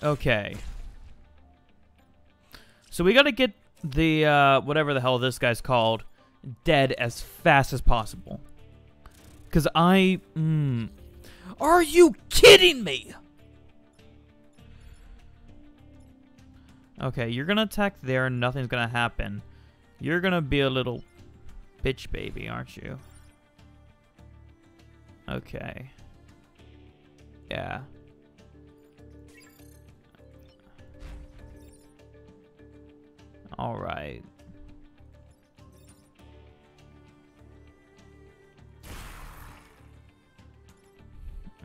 okay. So we gotta get the, uh, whatever the hell this guy's called, dead as fast as possible. Because I, mm, Are you kidding me? Okay, you're gonna attack there and nothing's gonna happen. You're gonna be a little bitch baby, aren't you? Okay. Yeah. Alright.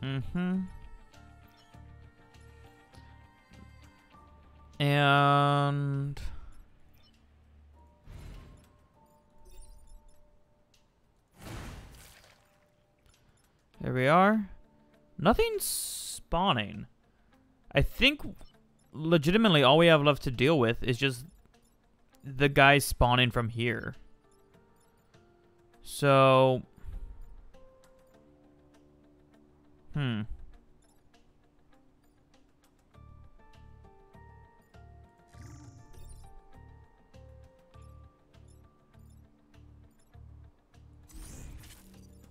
Mm-hmm. And... There we are. Nothing's spawning. I think legitimately all we have left to deal with is just the guys spawning from here. So... Hmm.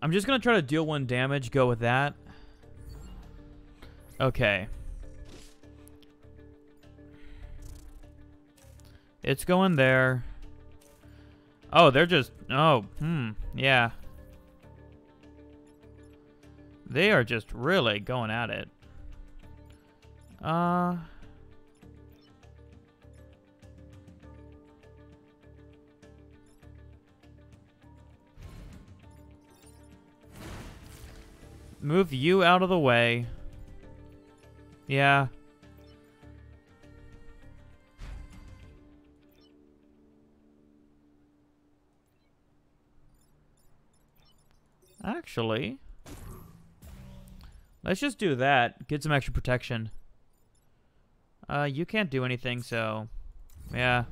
I'm just going to try to deal one damage, go with that. Okay. It's going there. Oh, they're just... Oh, hmm. Yeah. They are just really going at it. Uh... Move you out of the way. Yeah. Actually, let's just do that. Get some extra protection. Uh, you can't do anything, so, yeah.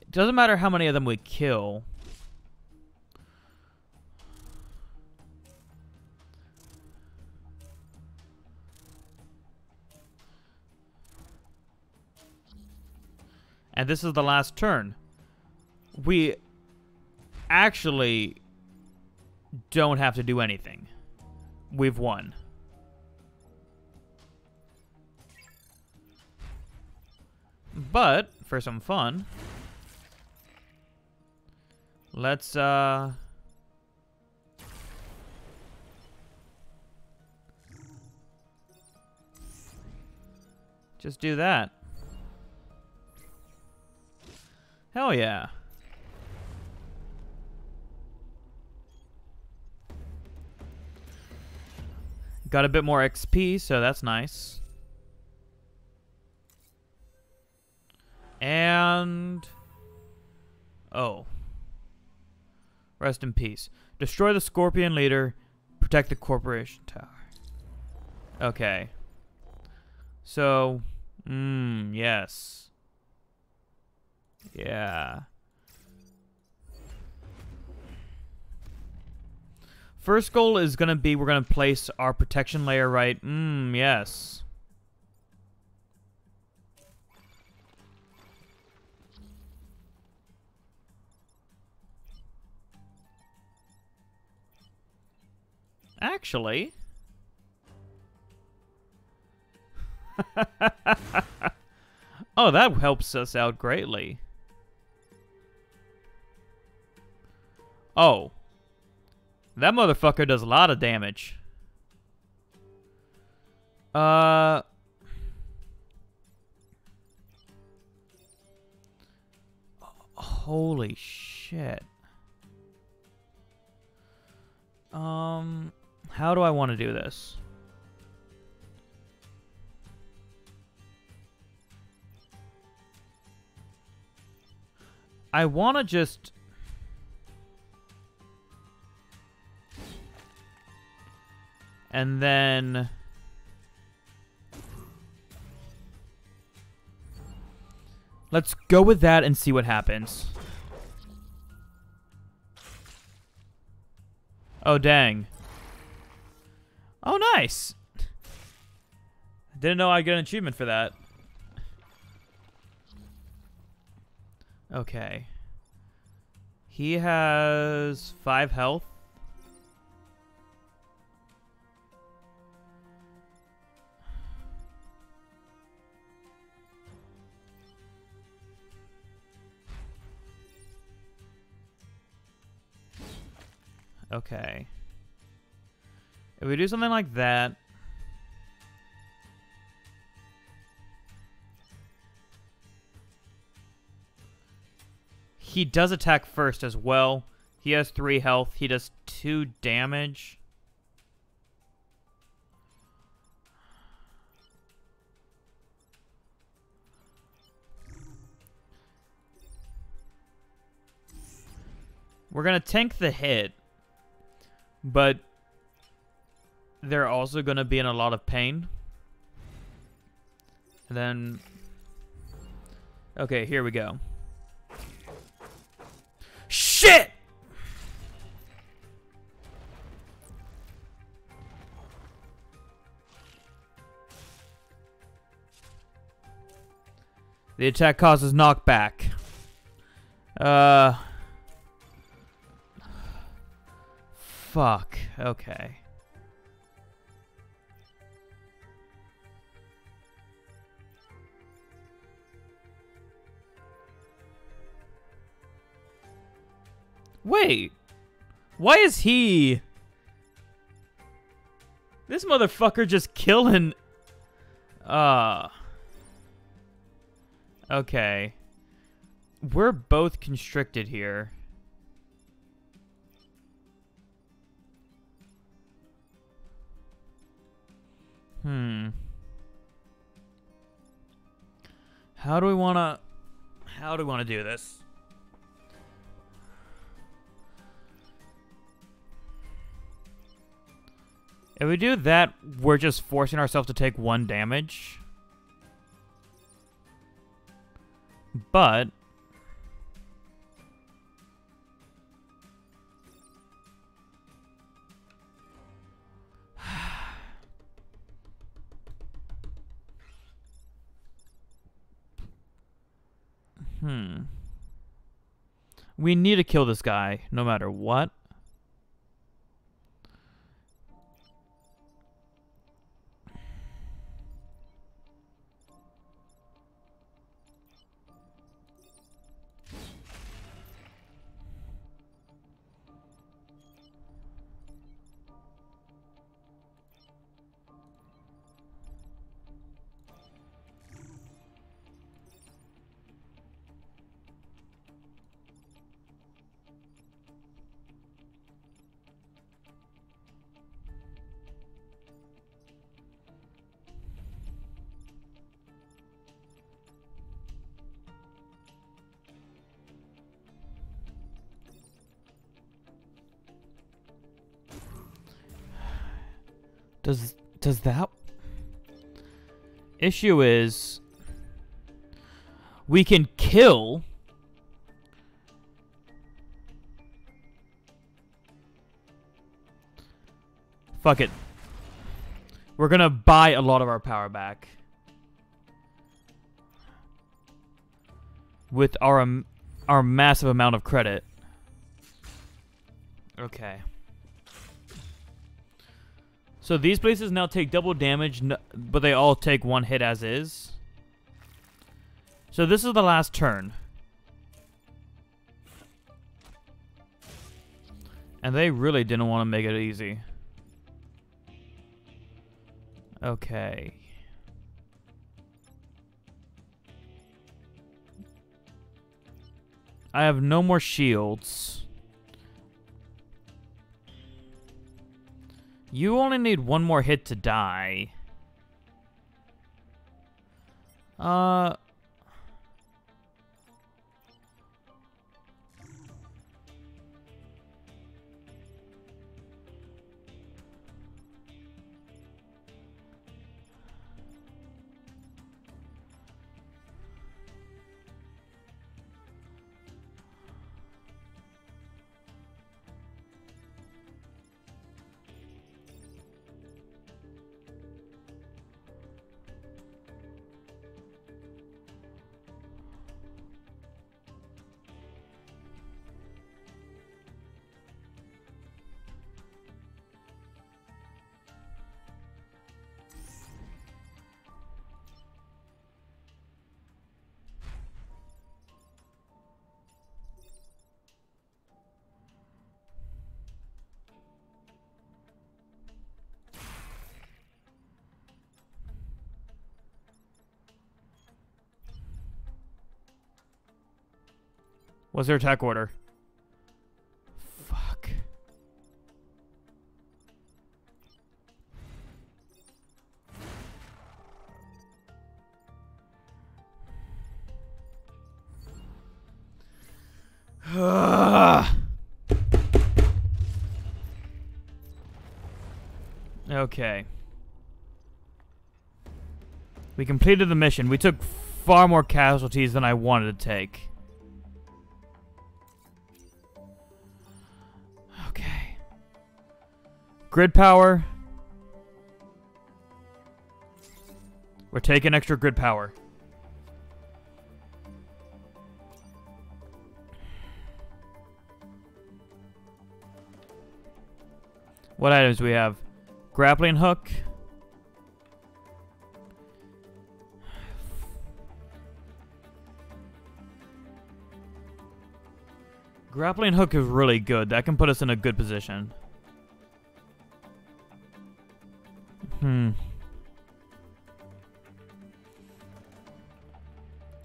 It doesn't matter how many of them we kill. and this is the last turn. We actually don't have to do anything. We've won. But, for some fun, let's, uh... Just do that. Hell yeah. Got a bit more XP, so that's nice. And... Oh. Rest in peace. Destroy the Scorpion Leader. Protect the corporation tower. Okay. So, mmm, yes. Yeah. First goal is going to be we're going to place our protection layer right. Mmm, yes. Actually... [laughs] oh, that helps us out greatly. Oh. That motherfucker does a lot of damage. Uh... Holy shit. Um, how do I want to do this? I want to just... And then... Let's go with that and see what happens. Oh, dang. Oh, nice. Didn't know I'd get an achievement for that. Okay. He has five health. Okay. If we do something like that, He does attack first as well. He has three health. He does two damage. We're going to tank the hit. But they're also going to be in a lot of pain. And then... Okay, here we go. Shit! The attack causes knockback. Uh... Fuck. Okay. Wait. Why is he... This motherfucker just killing... Uh... Okay. We're both constricted here. Hmm. How do we want to... How do we want to do this? If we do that, we're just forcing ourselves to take one damage. But... hmm. We need to kill this guy, no matter what. That issue is we can kill Fuck it. We're gonna buy a lot of our power back. With our um, our massive amount of credit. Okay. So these places now take double damage, but they all take one hit as is. So this is the last turn. And they really didn't want to make it easy. Okay. I have no more shields. You only need one more hit to die. Uh... What's their attack order? Fuck. [sighs] okay. We completed the mission. We took far more casualties than I wanted to take. Grid power. We're taking extra grid power. What items do we have? Grappling hook. Grappling hook is really good. That can put us in a good position. Hmm.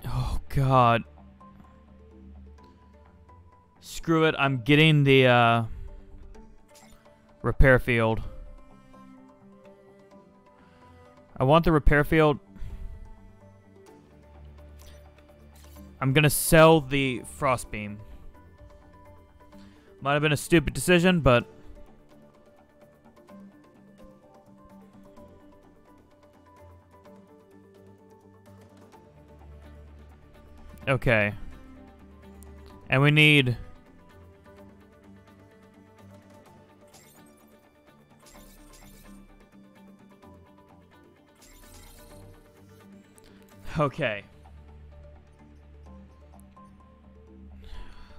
Oh, God. Screw it. I'm getting the, uh, repair field. I want the repair field. I'm gonna sell the frost beam. Might have been a stupid decision, but Okay. And we need... Okay.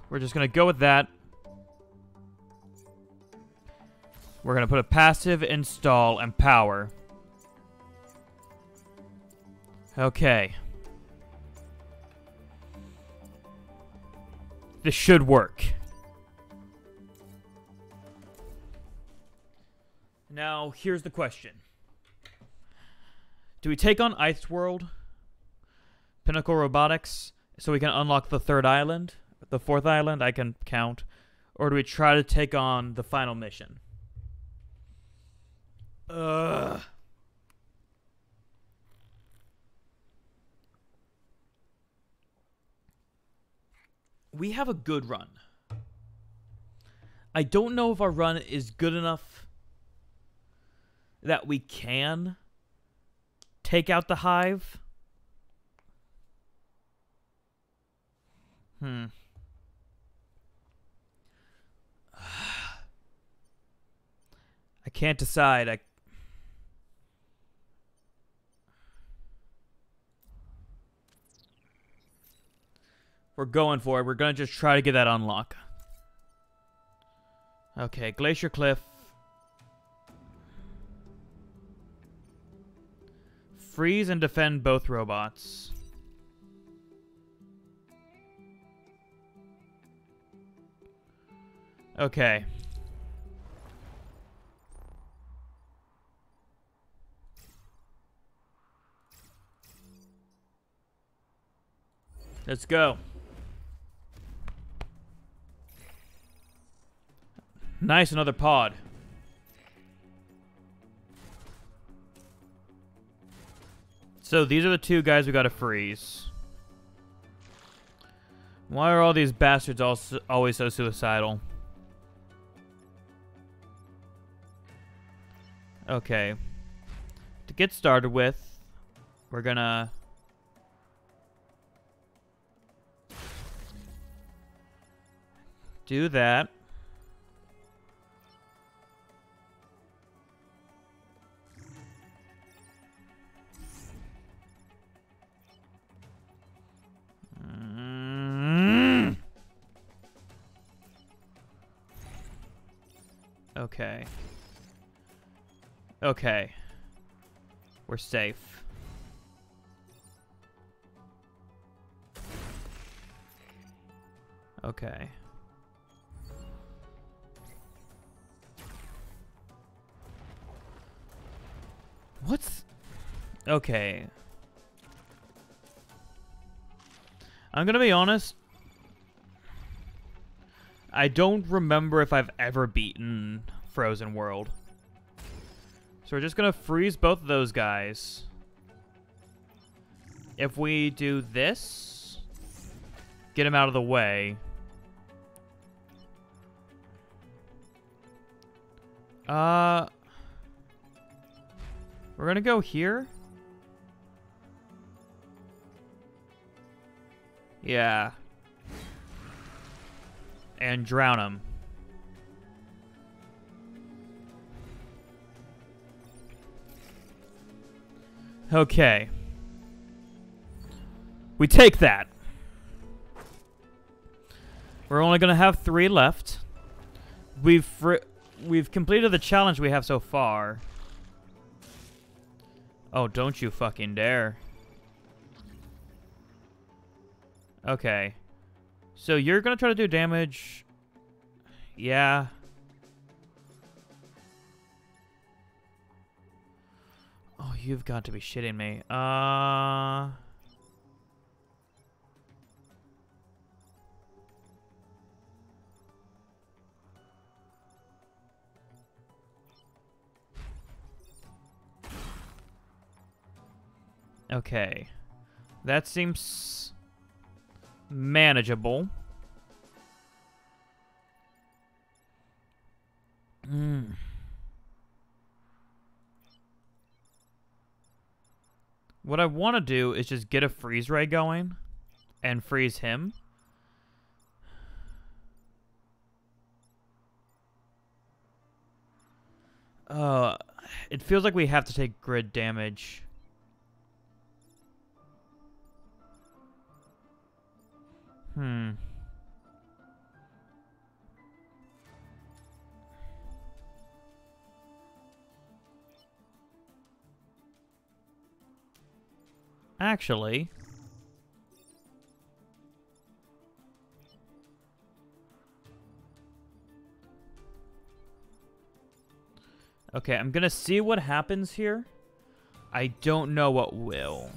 We're just going to go with that. We're going to put a passive install and power. Okay. This should work. Now, here's the question. Do we take on Ice World, Pinnacle Robotics, so we can unlock the third island? The fourth island I can count. Or do we try to take on the final mission? Ugh. We have a good run. I don't know if our run is good enough that we can take out the hive. Hmm. [sighs] I can't decide. I We're going for it. We're going to just try to get that unlock. Okay, Glacier Cliff. Freeze and defend both robots. Okay. Let's go. Nice, another pod. So these are the two guys we gotta freeze. Why are all these bastards also always so suicidal? Okay. To get started with, we're gonna... Do that. Okay. Okay. We're safe. Okay. What's... Okay. I'm gonna be honest. I don't remember if I've ever beaten Frozen World. So we're just gonna freeze both of those guys. If we do this, get him out of the way. Uh, we're gonna go here. Yeah. And drown him. Okay. We take that. We're only going to have three left. We've we've completed the challenge we have so far. Oh, don't you fucking dare. Okay. So you're going to try to do damage. Yeah. Oh, you've got to be shitting me. Uh... Okay. That seems manageable. Hmm. What I want to do is just get a freeze ray going and freeze him. Uh, it feels like we have to take grid damage. Hmm. Actually... Okay, I'm gonna see what happens here. I don't know what will.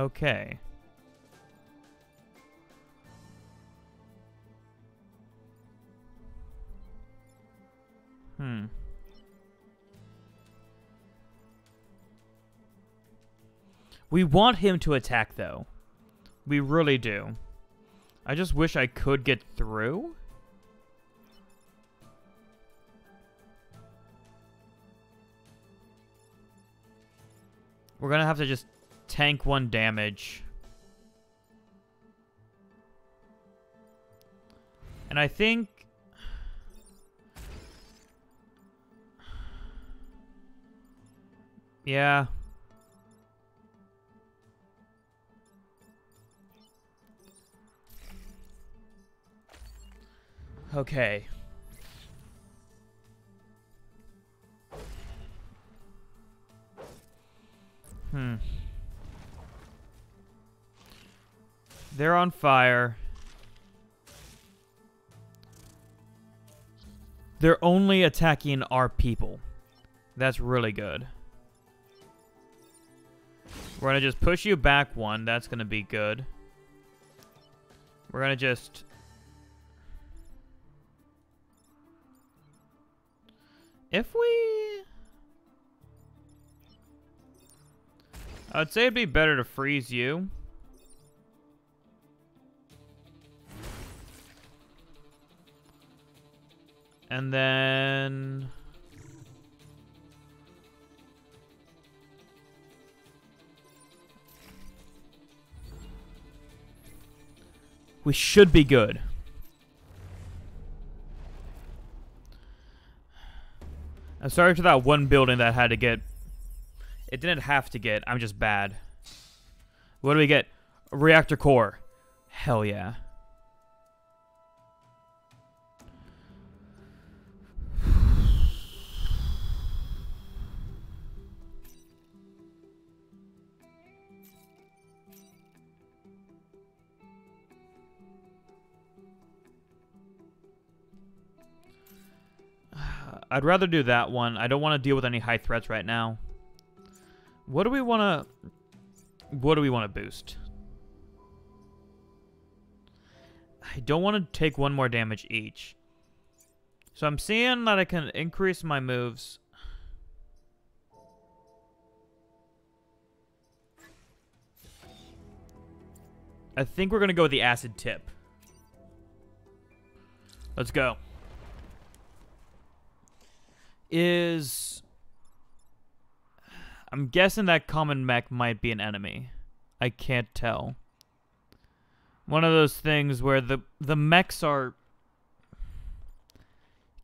Okay. Hmm. We want him to attack, though. We really do. I just wish I could get through. We're gonna have to just tank one damage. And I think... Yeah. Okay. Hmm. They're on fire. They're only attacking our people. That's really good. We're going to just push you back one. That's going to be good. We're going to just... If we... I'd say it'd be better to freeze you. And then... We should be good. I'm sorry for that one building that had to get... It didn't have to get. I'm just bad. What do we get? Reactor core. Hell yeah. I'd rather do that one. I don't want to deal with any high threats right now. What do we want to... What do we want to boost? I don't want to take one more damage each. So I'm seeing that I can increase my moves. I think we're going to go with the acid tip. Let's go is... I'm guessing that common mech might be an enemy. I can't tell. One of those things where the the mechs are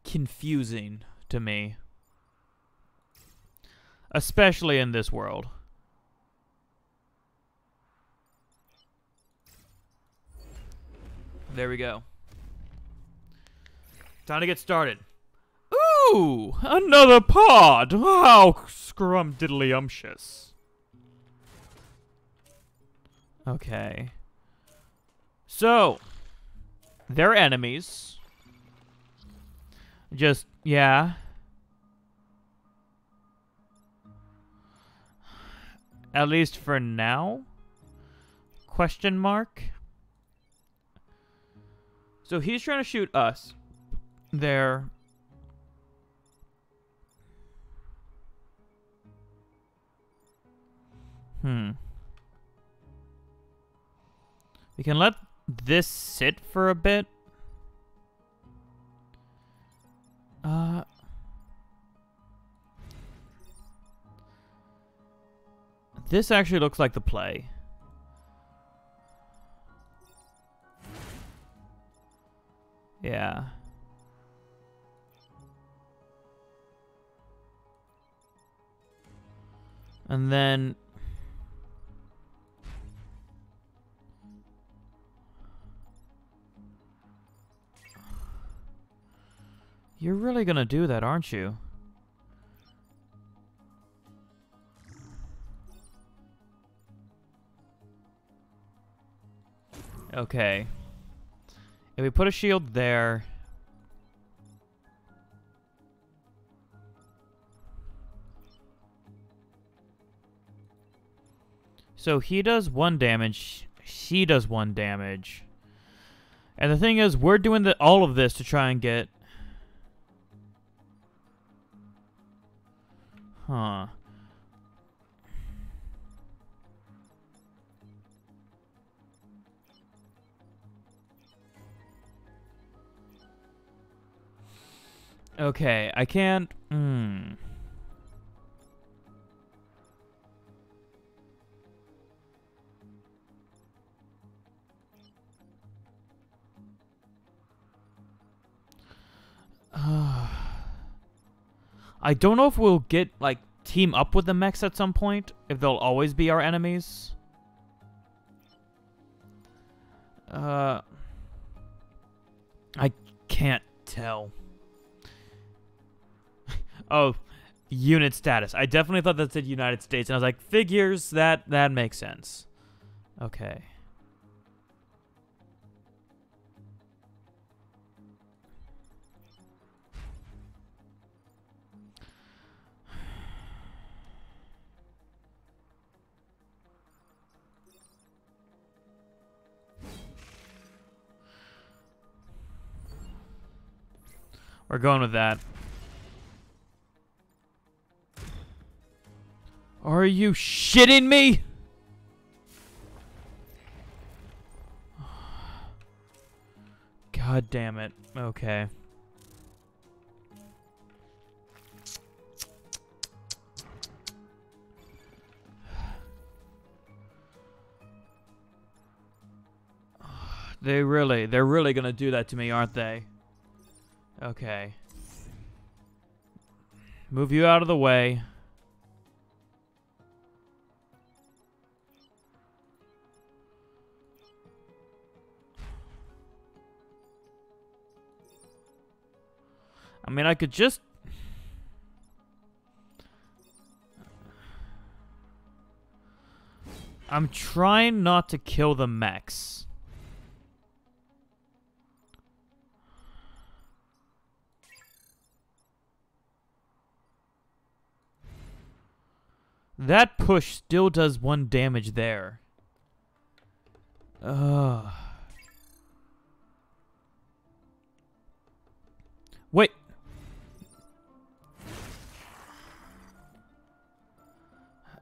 confusing to me. Especially in this world. There we go. Time to get started. Ooh, another pod. How scrumdiddlyumptious. Okay. So, they're enemies. Just, yeah. At least for now? Question mark? So he's trying to shoot us. They're Hmm. We can let this sit for a bit. Uh... This actually looks like the play. Yeah. And then You're really gonna do that, aren't you? Okay. If we put a shield there... So he does one damage, she does one damage. And the thing is, we're doing the, all of this to try and get Huh. Okay, I can't... Hmm... Ah... [sighs] [sighs] I don't know if we'll get, like, team up with the mechs at some point, if they'll always be our enemies. Uh, I can't tell. [laughs] oh, unit status. I definitely thought that said United States, and I was like, figures, that, that makes sense. Okay. We're going with that. Are you shitting me? God damn it. Okay. [sighs] They really, they're really gonna do that to me, aren't they? Okay. Move you out of the way. I mean, I could just... I'm trying not to kill the mechs. That push still does one damage there. Ugh. Wait.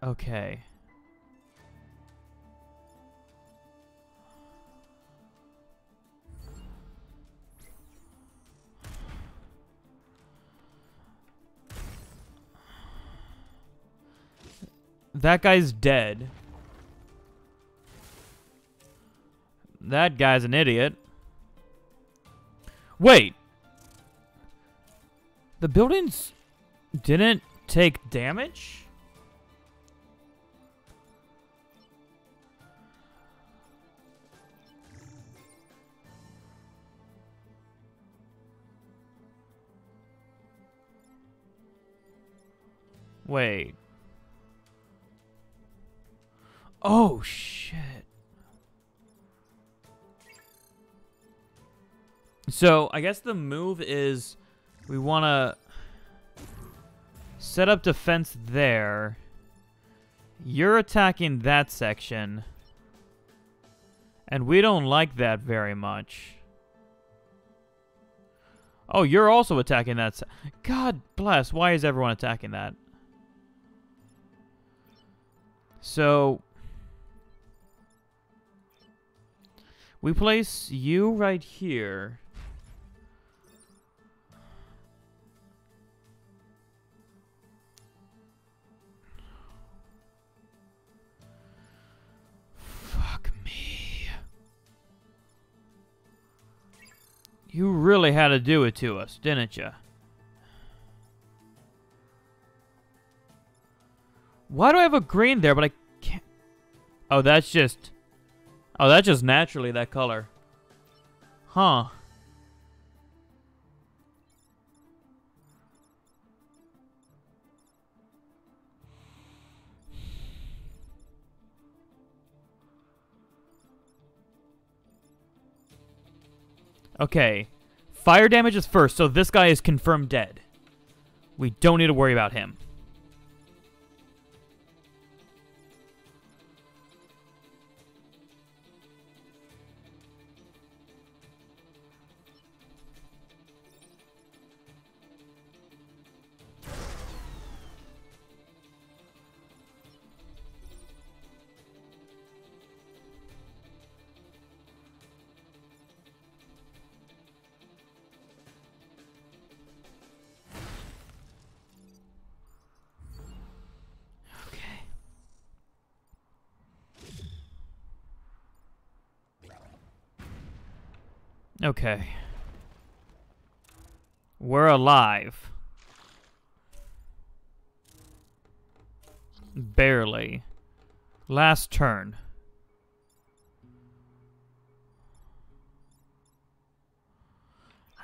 Okay. That guy's dead. That guy's an idiot. Wait. The buildings didn't take damage? Wait. Oh, shit. So, I guess the move is we want to set up defense there. You're attacking that section. And we don't like that very much. Oh, you're also attacking that. God bless. Why is everyone attacking that? So, We place you right here. Fuck me. You really had to do it to us, didn't you? Why do I have a green there, but I can't... Oh, that's just... Oh, that's just naturally that color. Huh. Okay. Fire damage is first, so this guy is confirmed dead. We don't need to worry about him. Okay. We're alive. Barely. Last turn.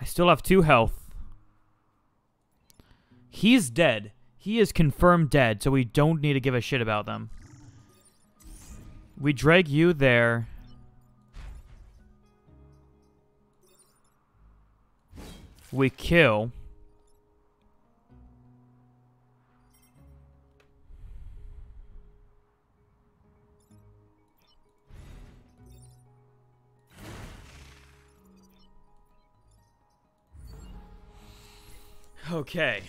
I still have two health. He's dead. He is confirmed dead, so we don't need to give a shit about them. We drag you there. We kill. Okay.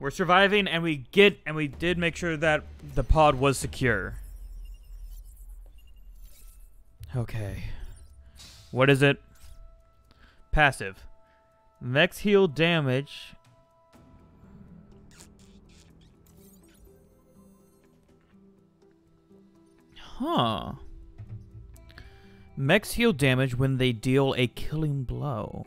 We're surviving and we get and we did make sure that the pod was secure. Okay. What is it? Passive. Mechs heal damage. Huh. Mechs heal damage when they deal a killing blow.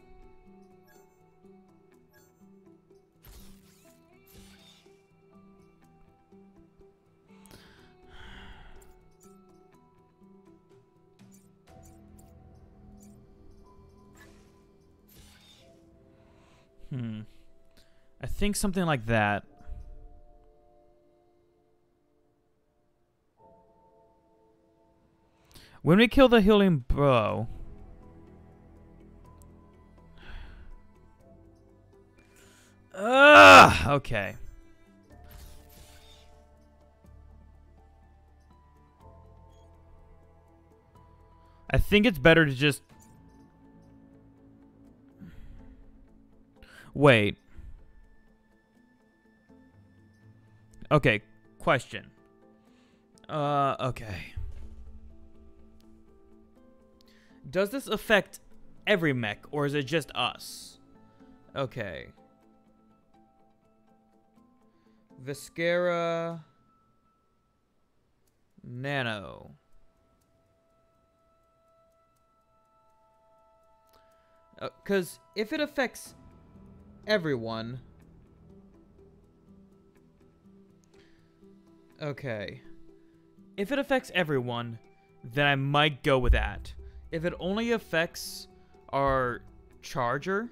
Hmm. I think something like that. When we kill the healing bro. Ugh, okay. I think it's better to just... Wait. Okay, question. Uh, okay. Does this affect every mech, or is it just us? Okay. Viscera... Nano. Because uh, if it affects everyone... Okay. If it affects everyone, then I might go with that if it only affects our charger,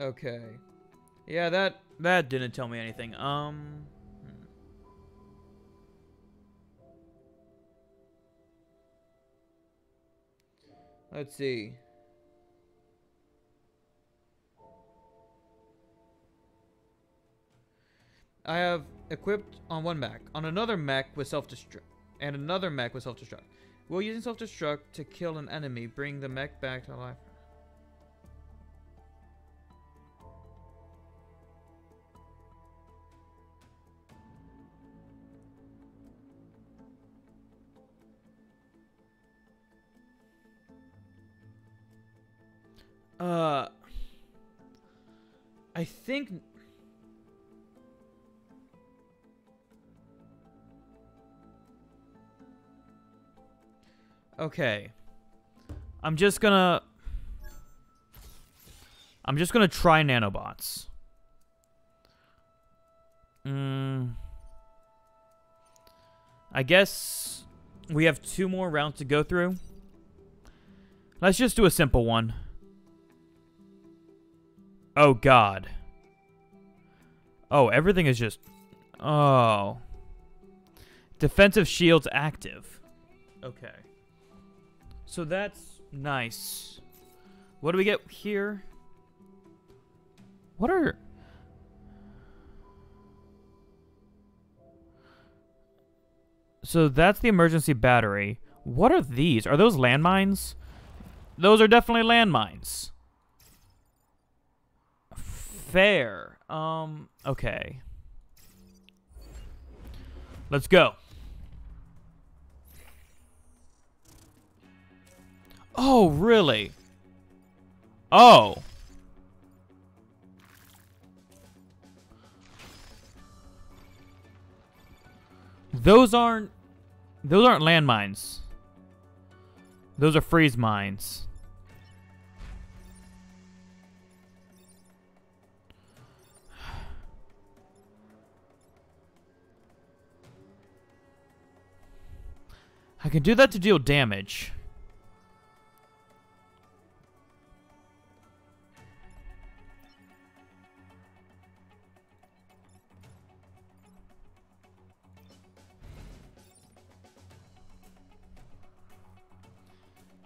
Okay. Yeah, that that didn't tell me anything. Um Let's see. I have equipped on one mech, on another mech with self-destruct, and another mech with self-destruct. While using self-destruct to kill an enemy, bring the mech back to life. Uh, I think Okay. I'm just gonna... I'm just gonna try nanobots. Hmm. I guess we have two more rounds to go through. Let's just do a simple one. Oh, God. Oh, everything is just... Oh. Defensive shields active. Okay. So that's nice. What do we get here? What are... So that's the emergency battery. What are these? Are those landmines? Those are definitely landmines. Fair. Um, okay. Let's go. Oh, really? Oh. Those aren't those aren't landmines. Those are freeze mines. I can do that to deal damage.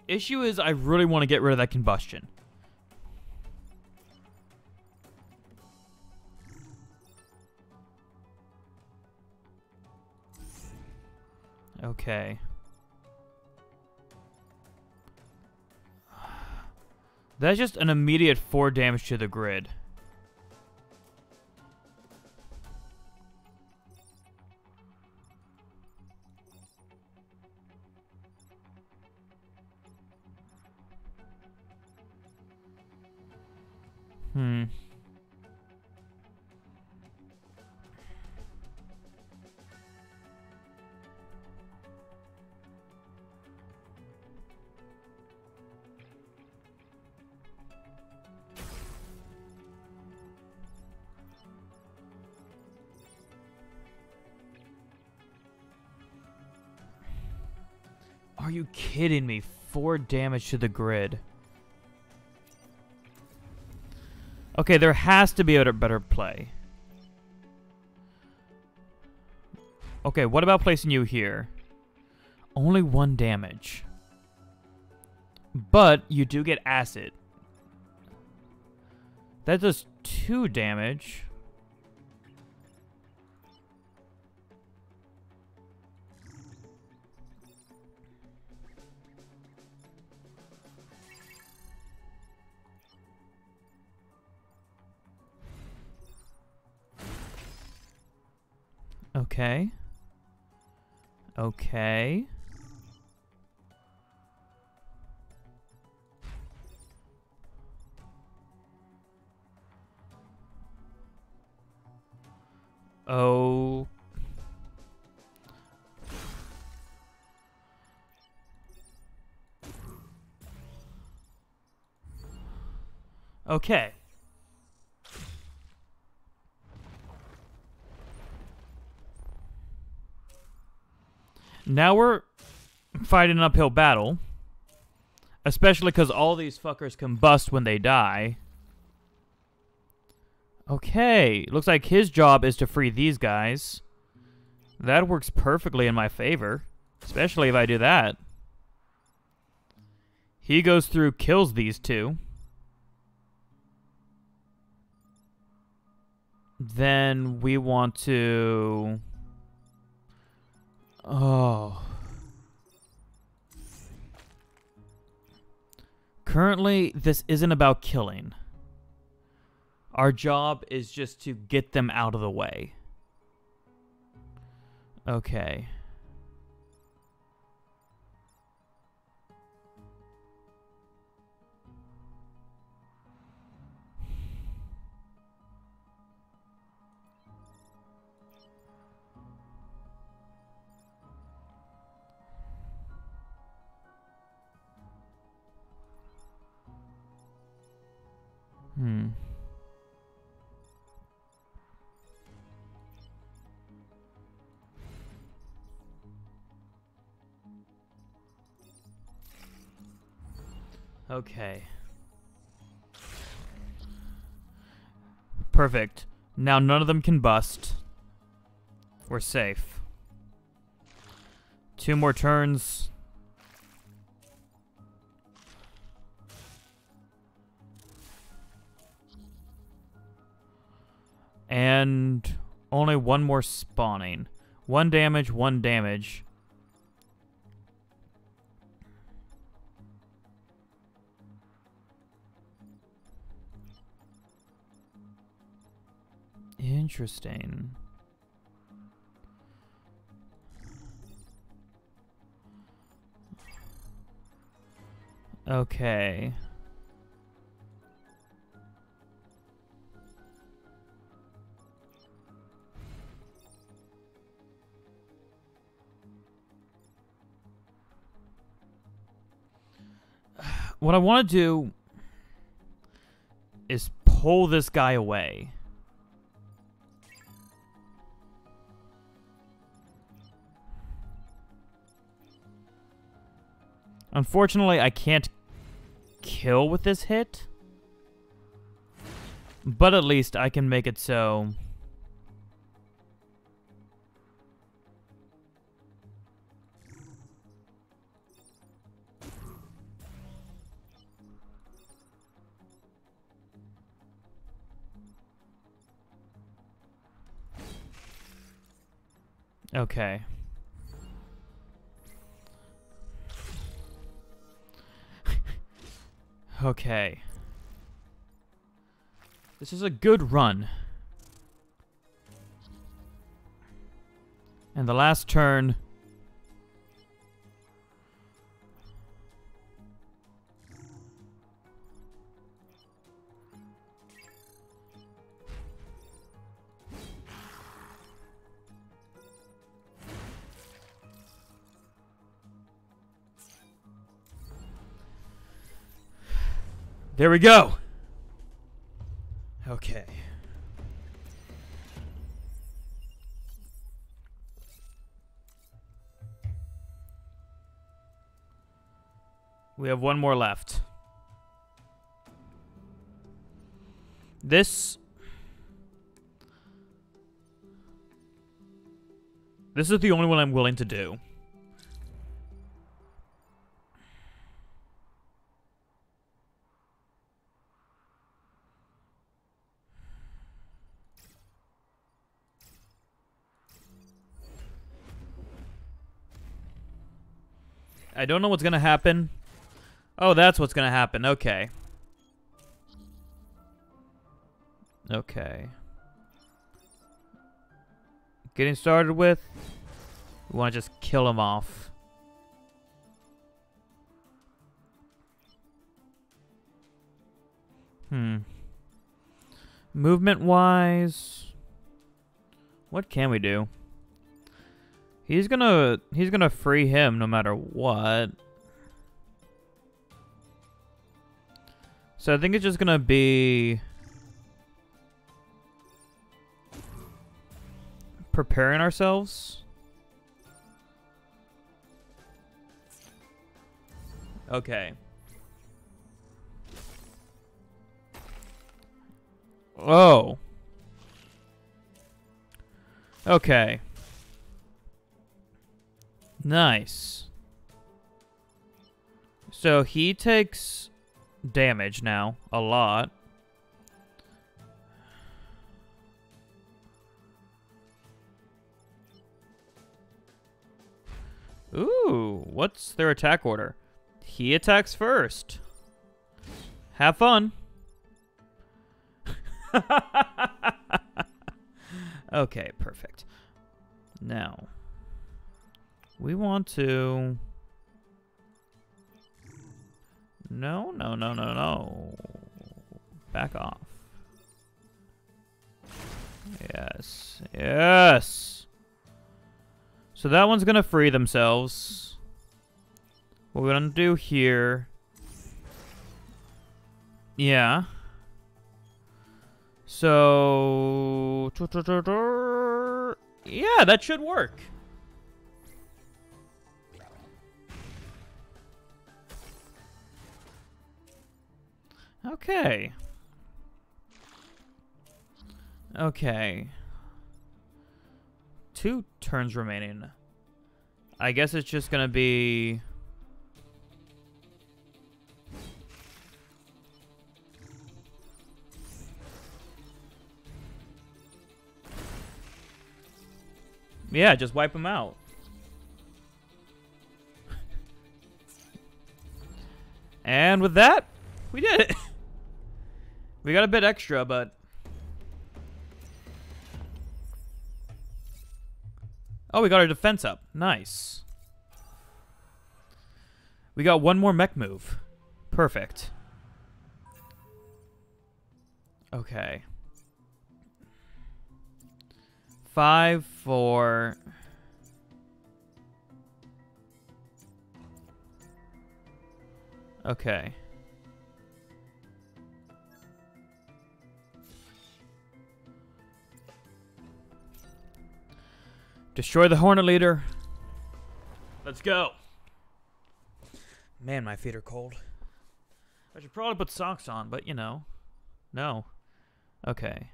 Issue is I really want to get rid of that combustion. Okay. That's just an immediate 4 damage to the grid. Hmm. You kidding me? Four damage to the grid. Okay, there has to be a better play. Okay, what about placing you here? Only one damage. But you do get acid. That does two damage. Okay. Okay. Oh. Okay. Now we're fighting an uphill battle. Especially because all these fuckers combust when they die. Okay, looks like his job is to free these guys. That works perfectly in my favor. Especially if I do that. He goes through, kills these two. Then we want to... Oh. Currently, this isn't about killing. Our job is just to get them out of the way. Okay. Hmm. Okay. Perfect. Now none of them can bust. We're safe. Two more turns. And only one more spawning. One damage, one damage. Interesting. Okay. What I want to do is pull this guy away. Unfortunately, I can't kill with this hit. But at least I can make it so... Okay. [laughs] okay. This is a good run. And the last turn... There we go. Okay. We have one more left. This... This is the only one I'm willing to do. I don't know what's to happen. Oh, that's what's to happen. Okay. Okay. Getting started with, we want to just kill him off. Hmm. Movement-wise, what can we do? He's gonna he's gonna free him no matter what. So I think it's just gonna be preparing ourselves. Okay. Oh. Okay. Nice. So he takes damage now, a lot. Ooh, what's their attack order? He attacks first. Have fun. [laughs] okay, perfect. Now... We want to... No, no, no, no, no. Back off. Yes. Yes! So that one's to free themselves. What we're to do here... Yeah. So... Yeah, that should work. Okay. Okay. Two turns remaining. I guess it's just gonna be... Yeah, just wipe them out. [laughs] and with that, we did it. We got a bit extra, but... Oh, we got our defense up. Nice. We got one more mech move. Perfect. Okay. Five, four... Okay. Destroy the Hornet Leader. Let's go. Man, my feet are cold. I should probably put socks on, but you know. No. Okay.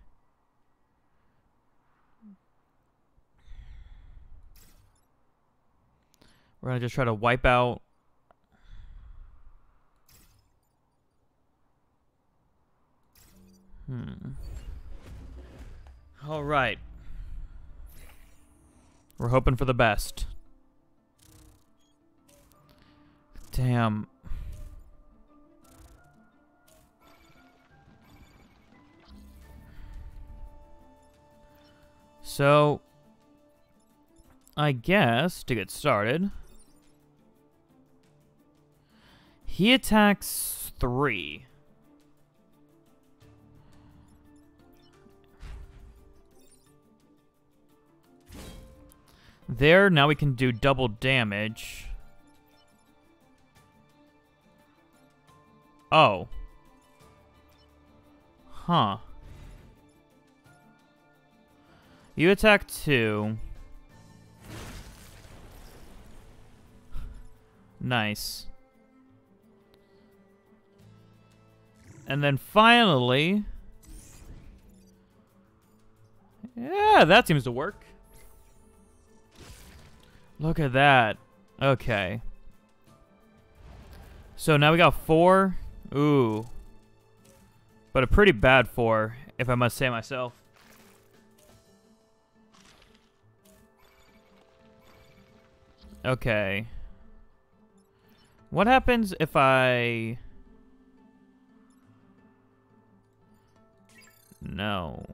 We're gonna just try to wipe out Hmm. All right. We're hoping for the best. Damn. So, I guess, to get started, he attacks three. There, now we can do double damage. Oh. Huh. You attack two. Nice. And then finally... Yeah, that seems to work. Look at that. Okay. So now we got four. Ooh. But a pretty bad four, if I must say myself. Okay. What happens if I... No.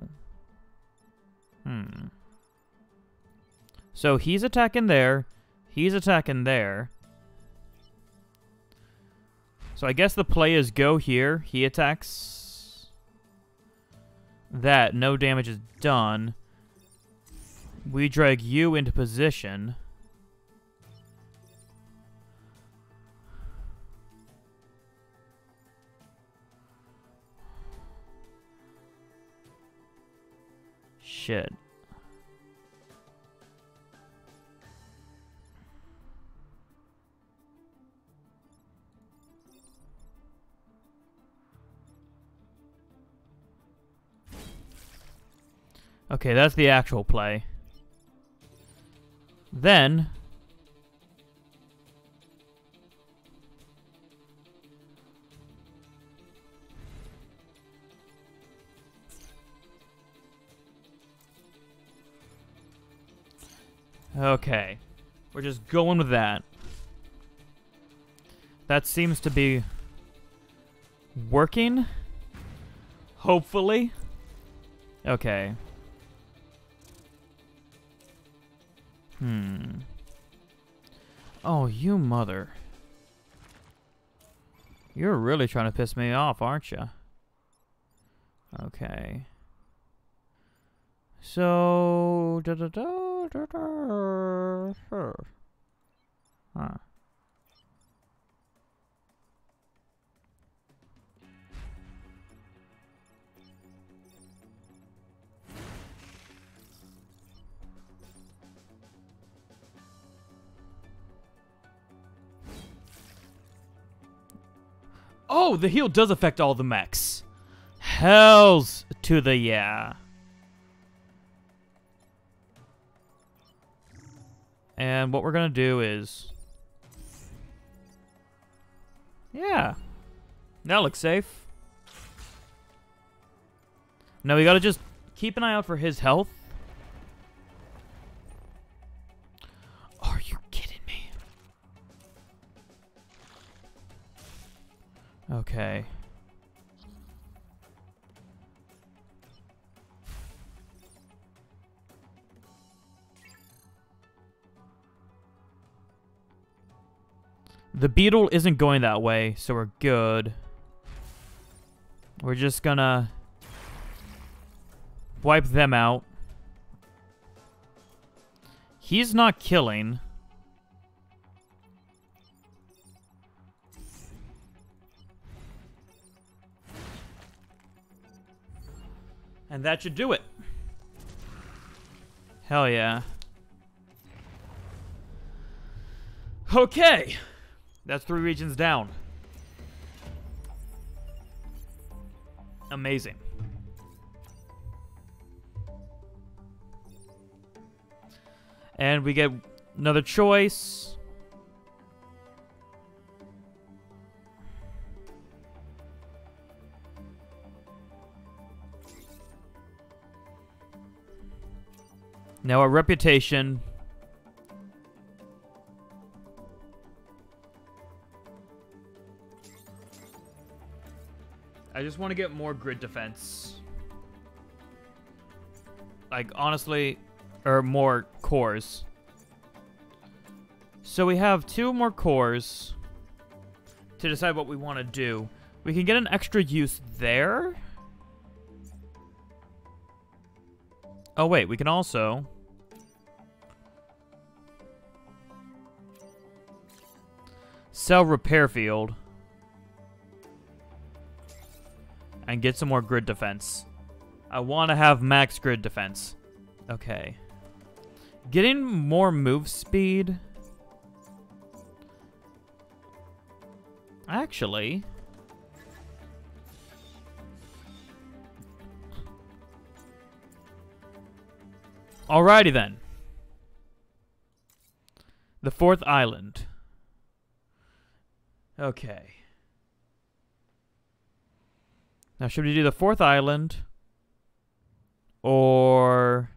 Hmm. So he's attacking there. He's attacking there. So I guess the play is go here. He attacks that. No damage is done. We drag you into position. Shit. Okay, that's the actual play. Then... Okay. We're just going with that. That seems to be working. Hopefully. Okay. Hmm. Oh, you mother. You're really trying to piss me off, aren't you? Okay. So... Da da da da da. Huh. Oh, the heal does affect all the mechs. Hells to the yeah. And what we're going to do is... Yeah. That looks safe. Now we got to just keep an eye out for his health. Okay. The beetle isn't going that way, so we're good. We're just gonna wipe them out. He's not killing. And that should do it. Hell yeah. Okay. That's three regions down. Amazing. And we get another choice. Now our reputation. I just want to get more grid defense. Like, honestly, or more cores. So we have two more cores to decide what we want to do. We can get an extra use there. Oh, wait, we can also... Sell repair field. And get some more grid defense. I want to have max grid defense. Okay. Getting more move speed. Actually. Alrighty then. The fourth island. Okay. Now, should we do the fourth island? Or...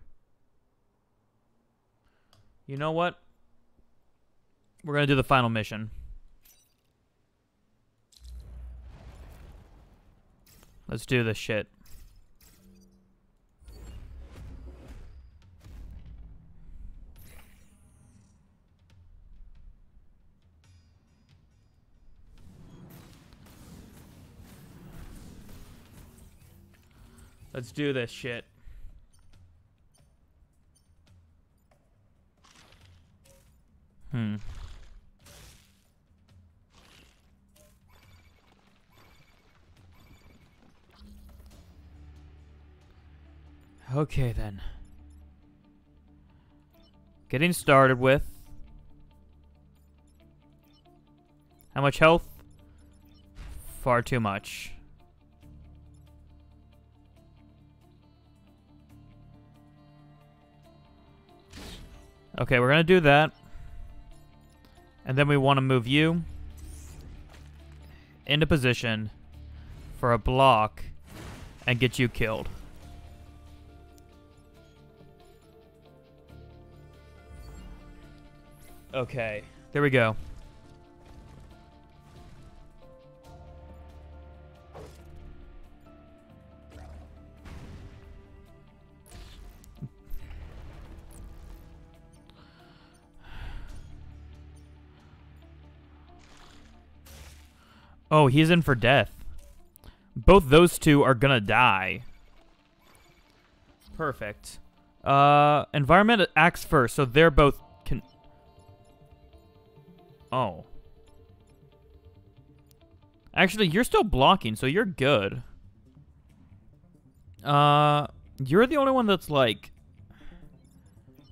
You know what? We're going to do the final mission. Let's do this shit. Let's do this shit. Hmm. Okay then. Getting started with. How much health? Far too much. Okay, we're gonna do that. And then we want to move you into position for a block and get you killed. Okay, there we go. Oh, he's in for death. Both those two are gonna die. Perfect. Uh, environment acts first, so they're both can. Oh. Actually, you're still blocking, so you're good. Uh, you're the only one that's like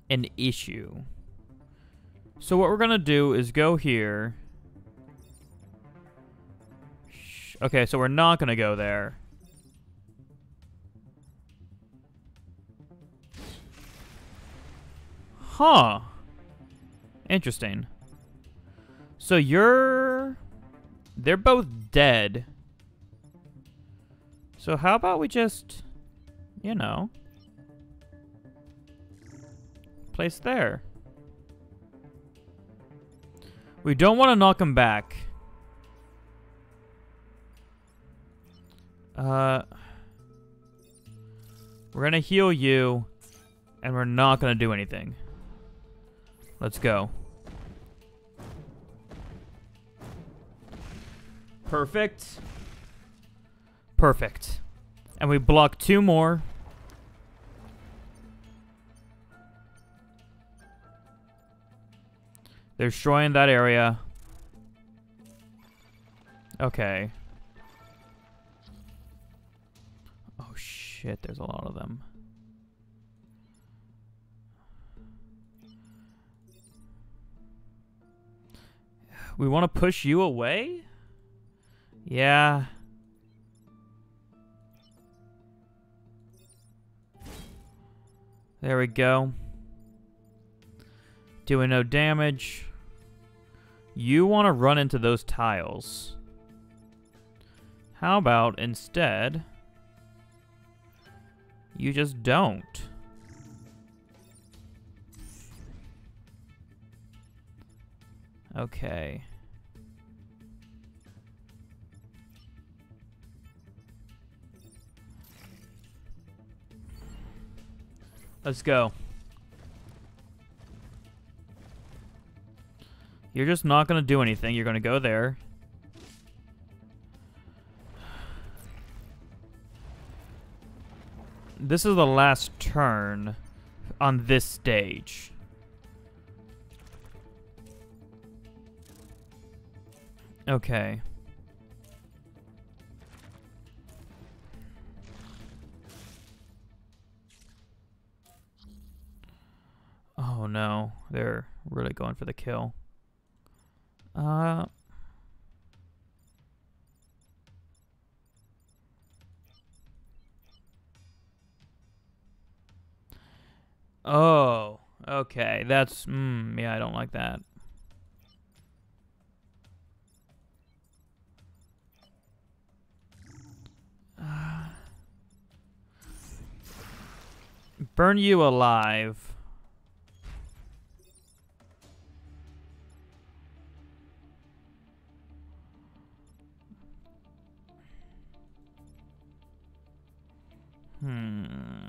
an issue. So what we're gonna do is go here. Okay, so we're not going to go there. Huh. Interesting. So you're... They're both dead. So how about we just, you know, place there. We don't want to knock him back. Uh, we're gonna heal you, and we're not gonna do anything. Let's go. Perfect. Perfect. And we block two more. They're destroying that area. Okay. Shit, there's a lot of them. We want to push you away? Yeah. There we go. Doing no damage. You want to run into those tiles. How about instead, you just don't? Okay. Let's go. You're just not going to do anything. You're going to go there. This is the last turn on this stage. Okay. Oh no, they're really going for the kill. Uh... Oh, okay. That's, mm, yeah, I don't like that. [sighs] burn you alive. Hmm.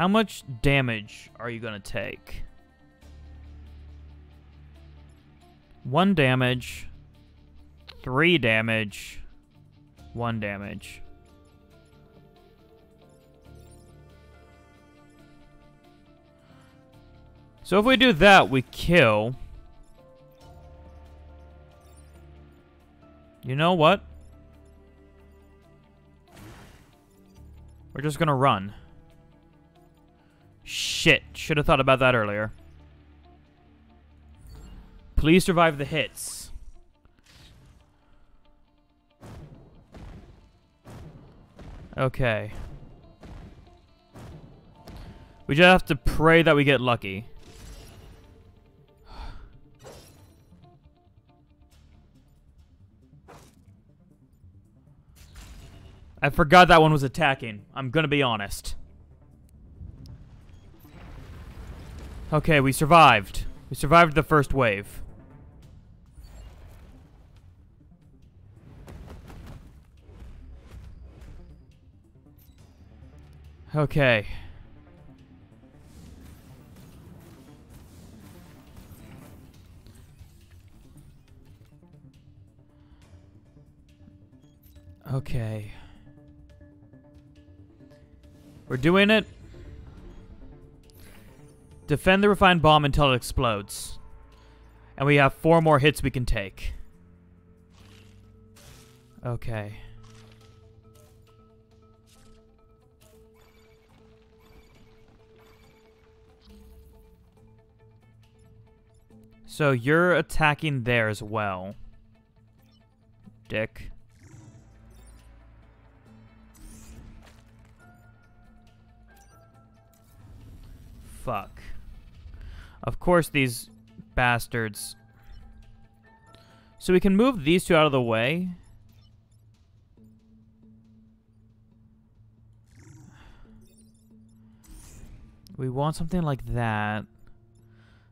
How much damage are you going to take? One damage. Three damage. One damage. So if we do that, we kill. You know what? We're just gonna run. Shit, should have thought about that earlier. Please survive the hits. Okay. We just have to pray that we get lucky. I forgot that one was attacking. I'm gonna be honest. Okay, we survived. We survived the first wave. Okay. Okay. We're doing it. Defend the Renfield bomb until it explodes. And we have four more hits we can take. Okay. So you're attacking there as well. Dick. fuck. Of course these bastards... So we can move these two out of the way. We want something like that.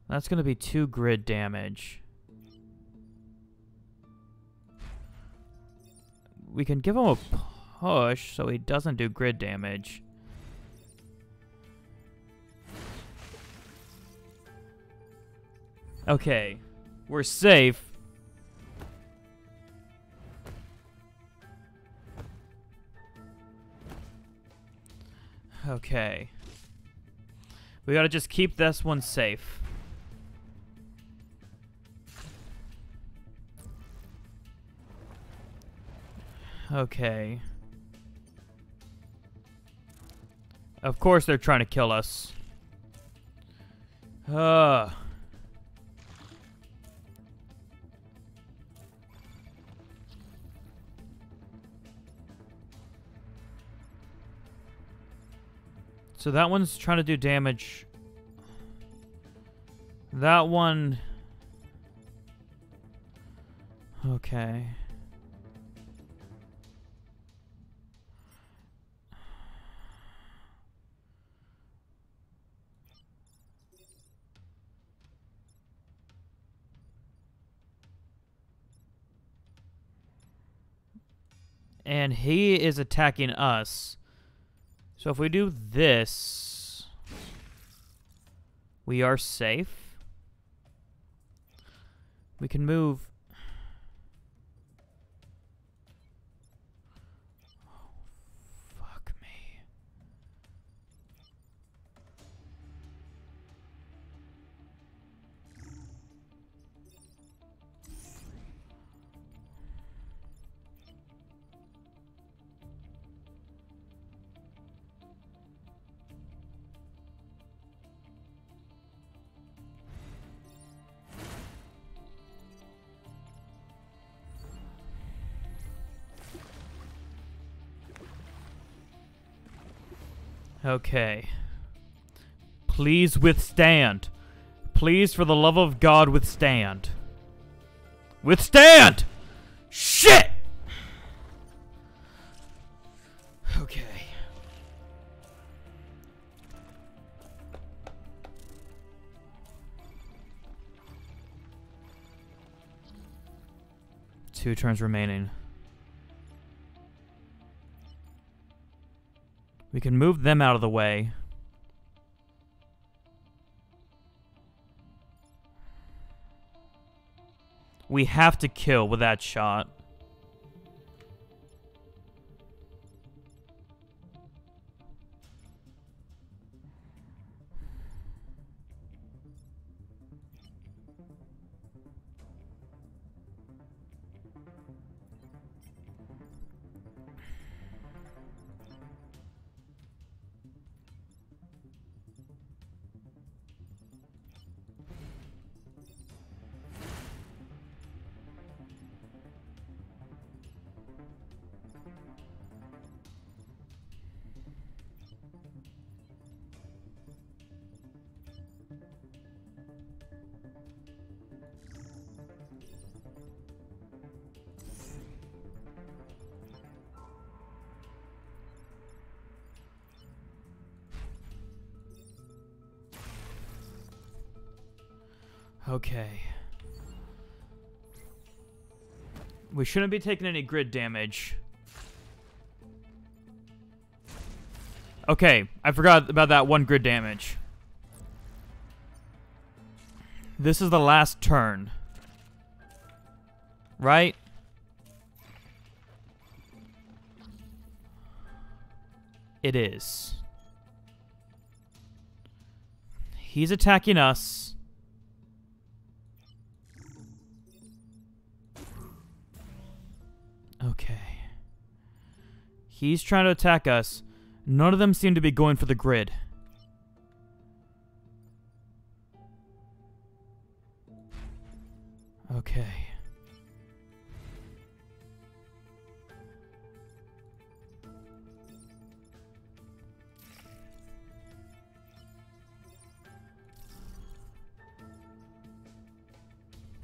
That's going to be two grid damage. We can give him a push so he doesn't do grid damage. Okay. We're safe. Okay. We gotta just keep this one safe. Okay. Of course they're trying to kill us. Uh. So that one's trying to do damage. That one... Okay. And he is attacking us. So if we do this, we are safe. We can move Okay. Please withstand. Please, for the love of God, withstand. Withstand! Shit! Okay. Two turns remaining. We can move them out of the way. We have to kill with that shot. Okay. We shouldn't be taking any grid damage. Okay, I forgot about that one grid damage. This is the last turn. Right? It is. He's attacking us. He's trying to attack us. None of them seem to be going for the grid. Okay.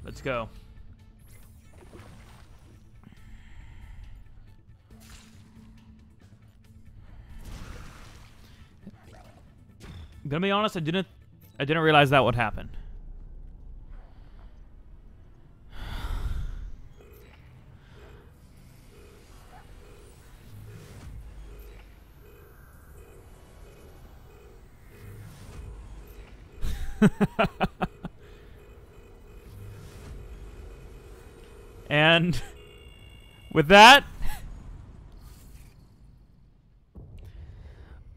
Let's go. Gonna be honest, I didn't I didn't realize that would happen. [laughs] and with that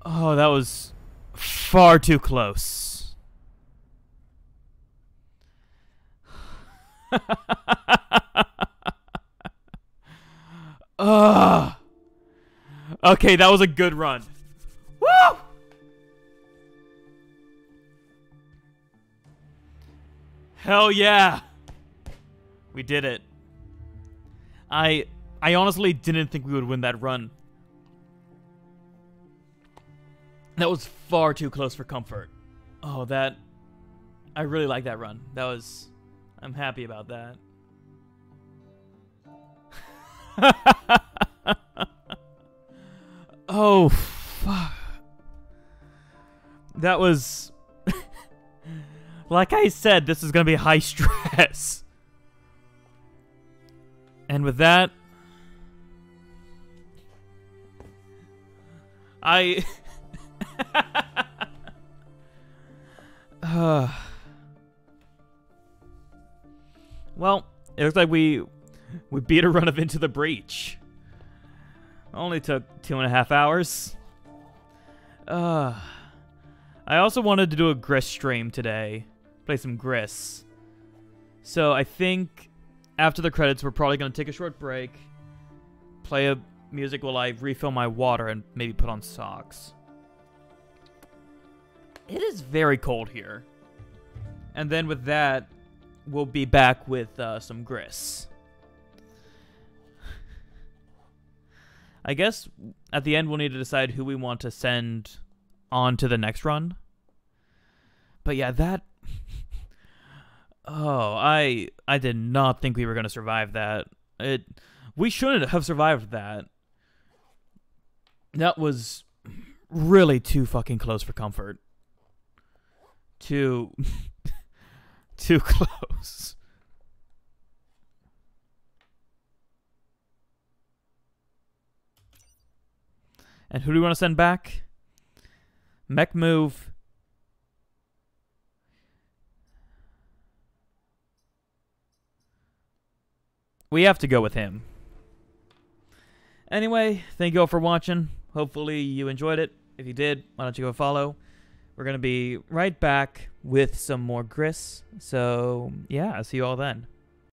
Oh, that was far too close. [laughs] Ugh. Okay, that was a good run. Woo! Hell yeah! We did it. I I honestly didn't think we would win that run. That was far too close for comfort. Oh, that I really like that run. That was I'm happy about that. [laughs] oh, fuck. That was [laughs] like I said, this is going to be high [laughs] stress. And with that, I. [sighs] well, it looks like we we beat a run of Into the Breach. Only took two and a half hours. Uh, [sighs] I also wanted to do a Gris stream today. Play some Gris. So I think after the credits, we're probably going to take a short break. Play a music while I refill my water and maybe put on socks. It is very cold here. And then with that, we'll be back with uh, some Gris. I guess at the end we'll need to decide who we want to send on to the next run. But yeah, that [laughs] Oh, I I did not think we were going to survive that. It we shouldn't have survived that. That was really too fucking close for comfort. Too [laughs] too close. And who do we want to send back? Mech move. We have to go with him. Anyway, thank you all for watching. Hopefully you enjoyed it. If you did, why don't you go follow? We're going to be right back with some more Gris. So, yeah, I'll see you all then.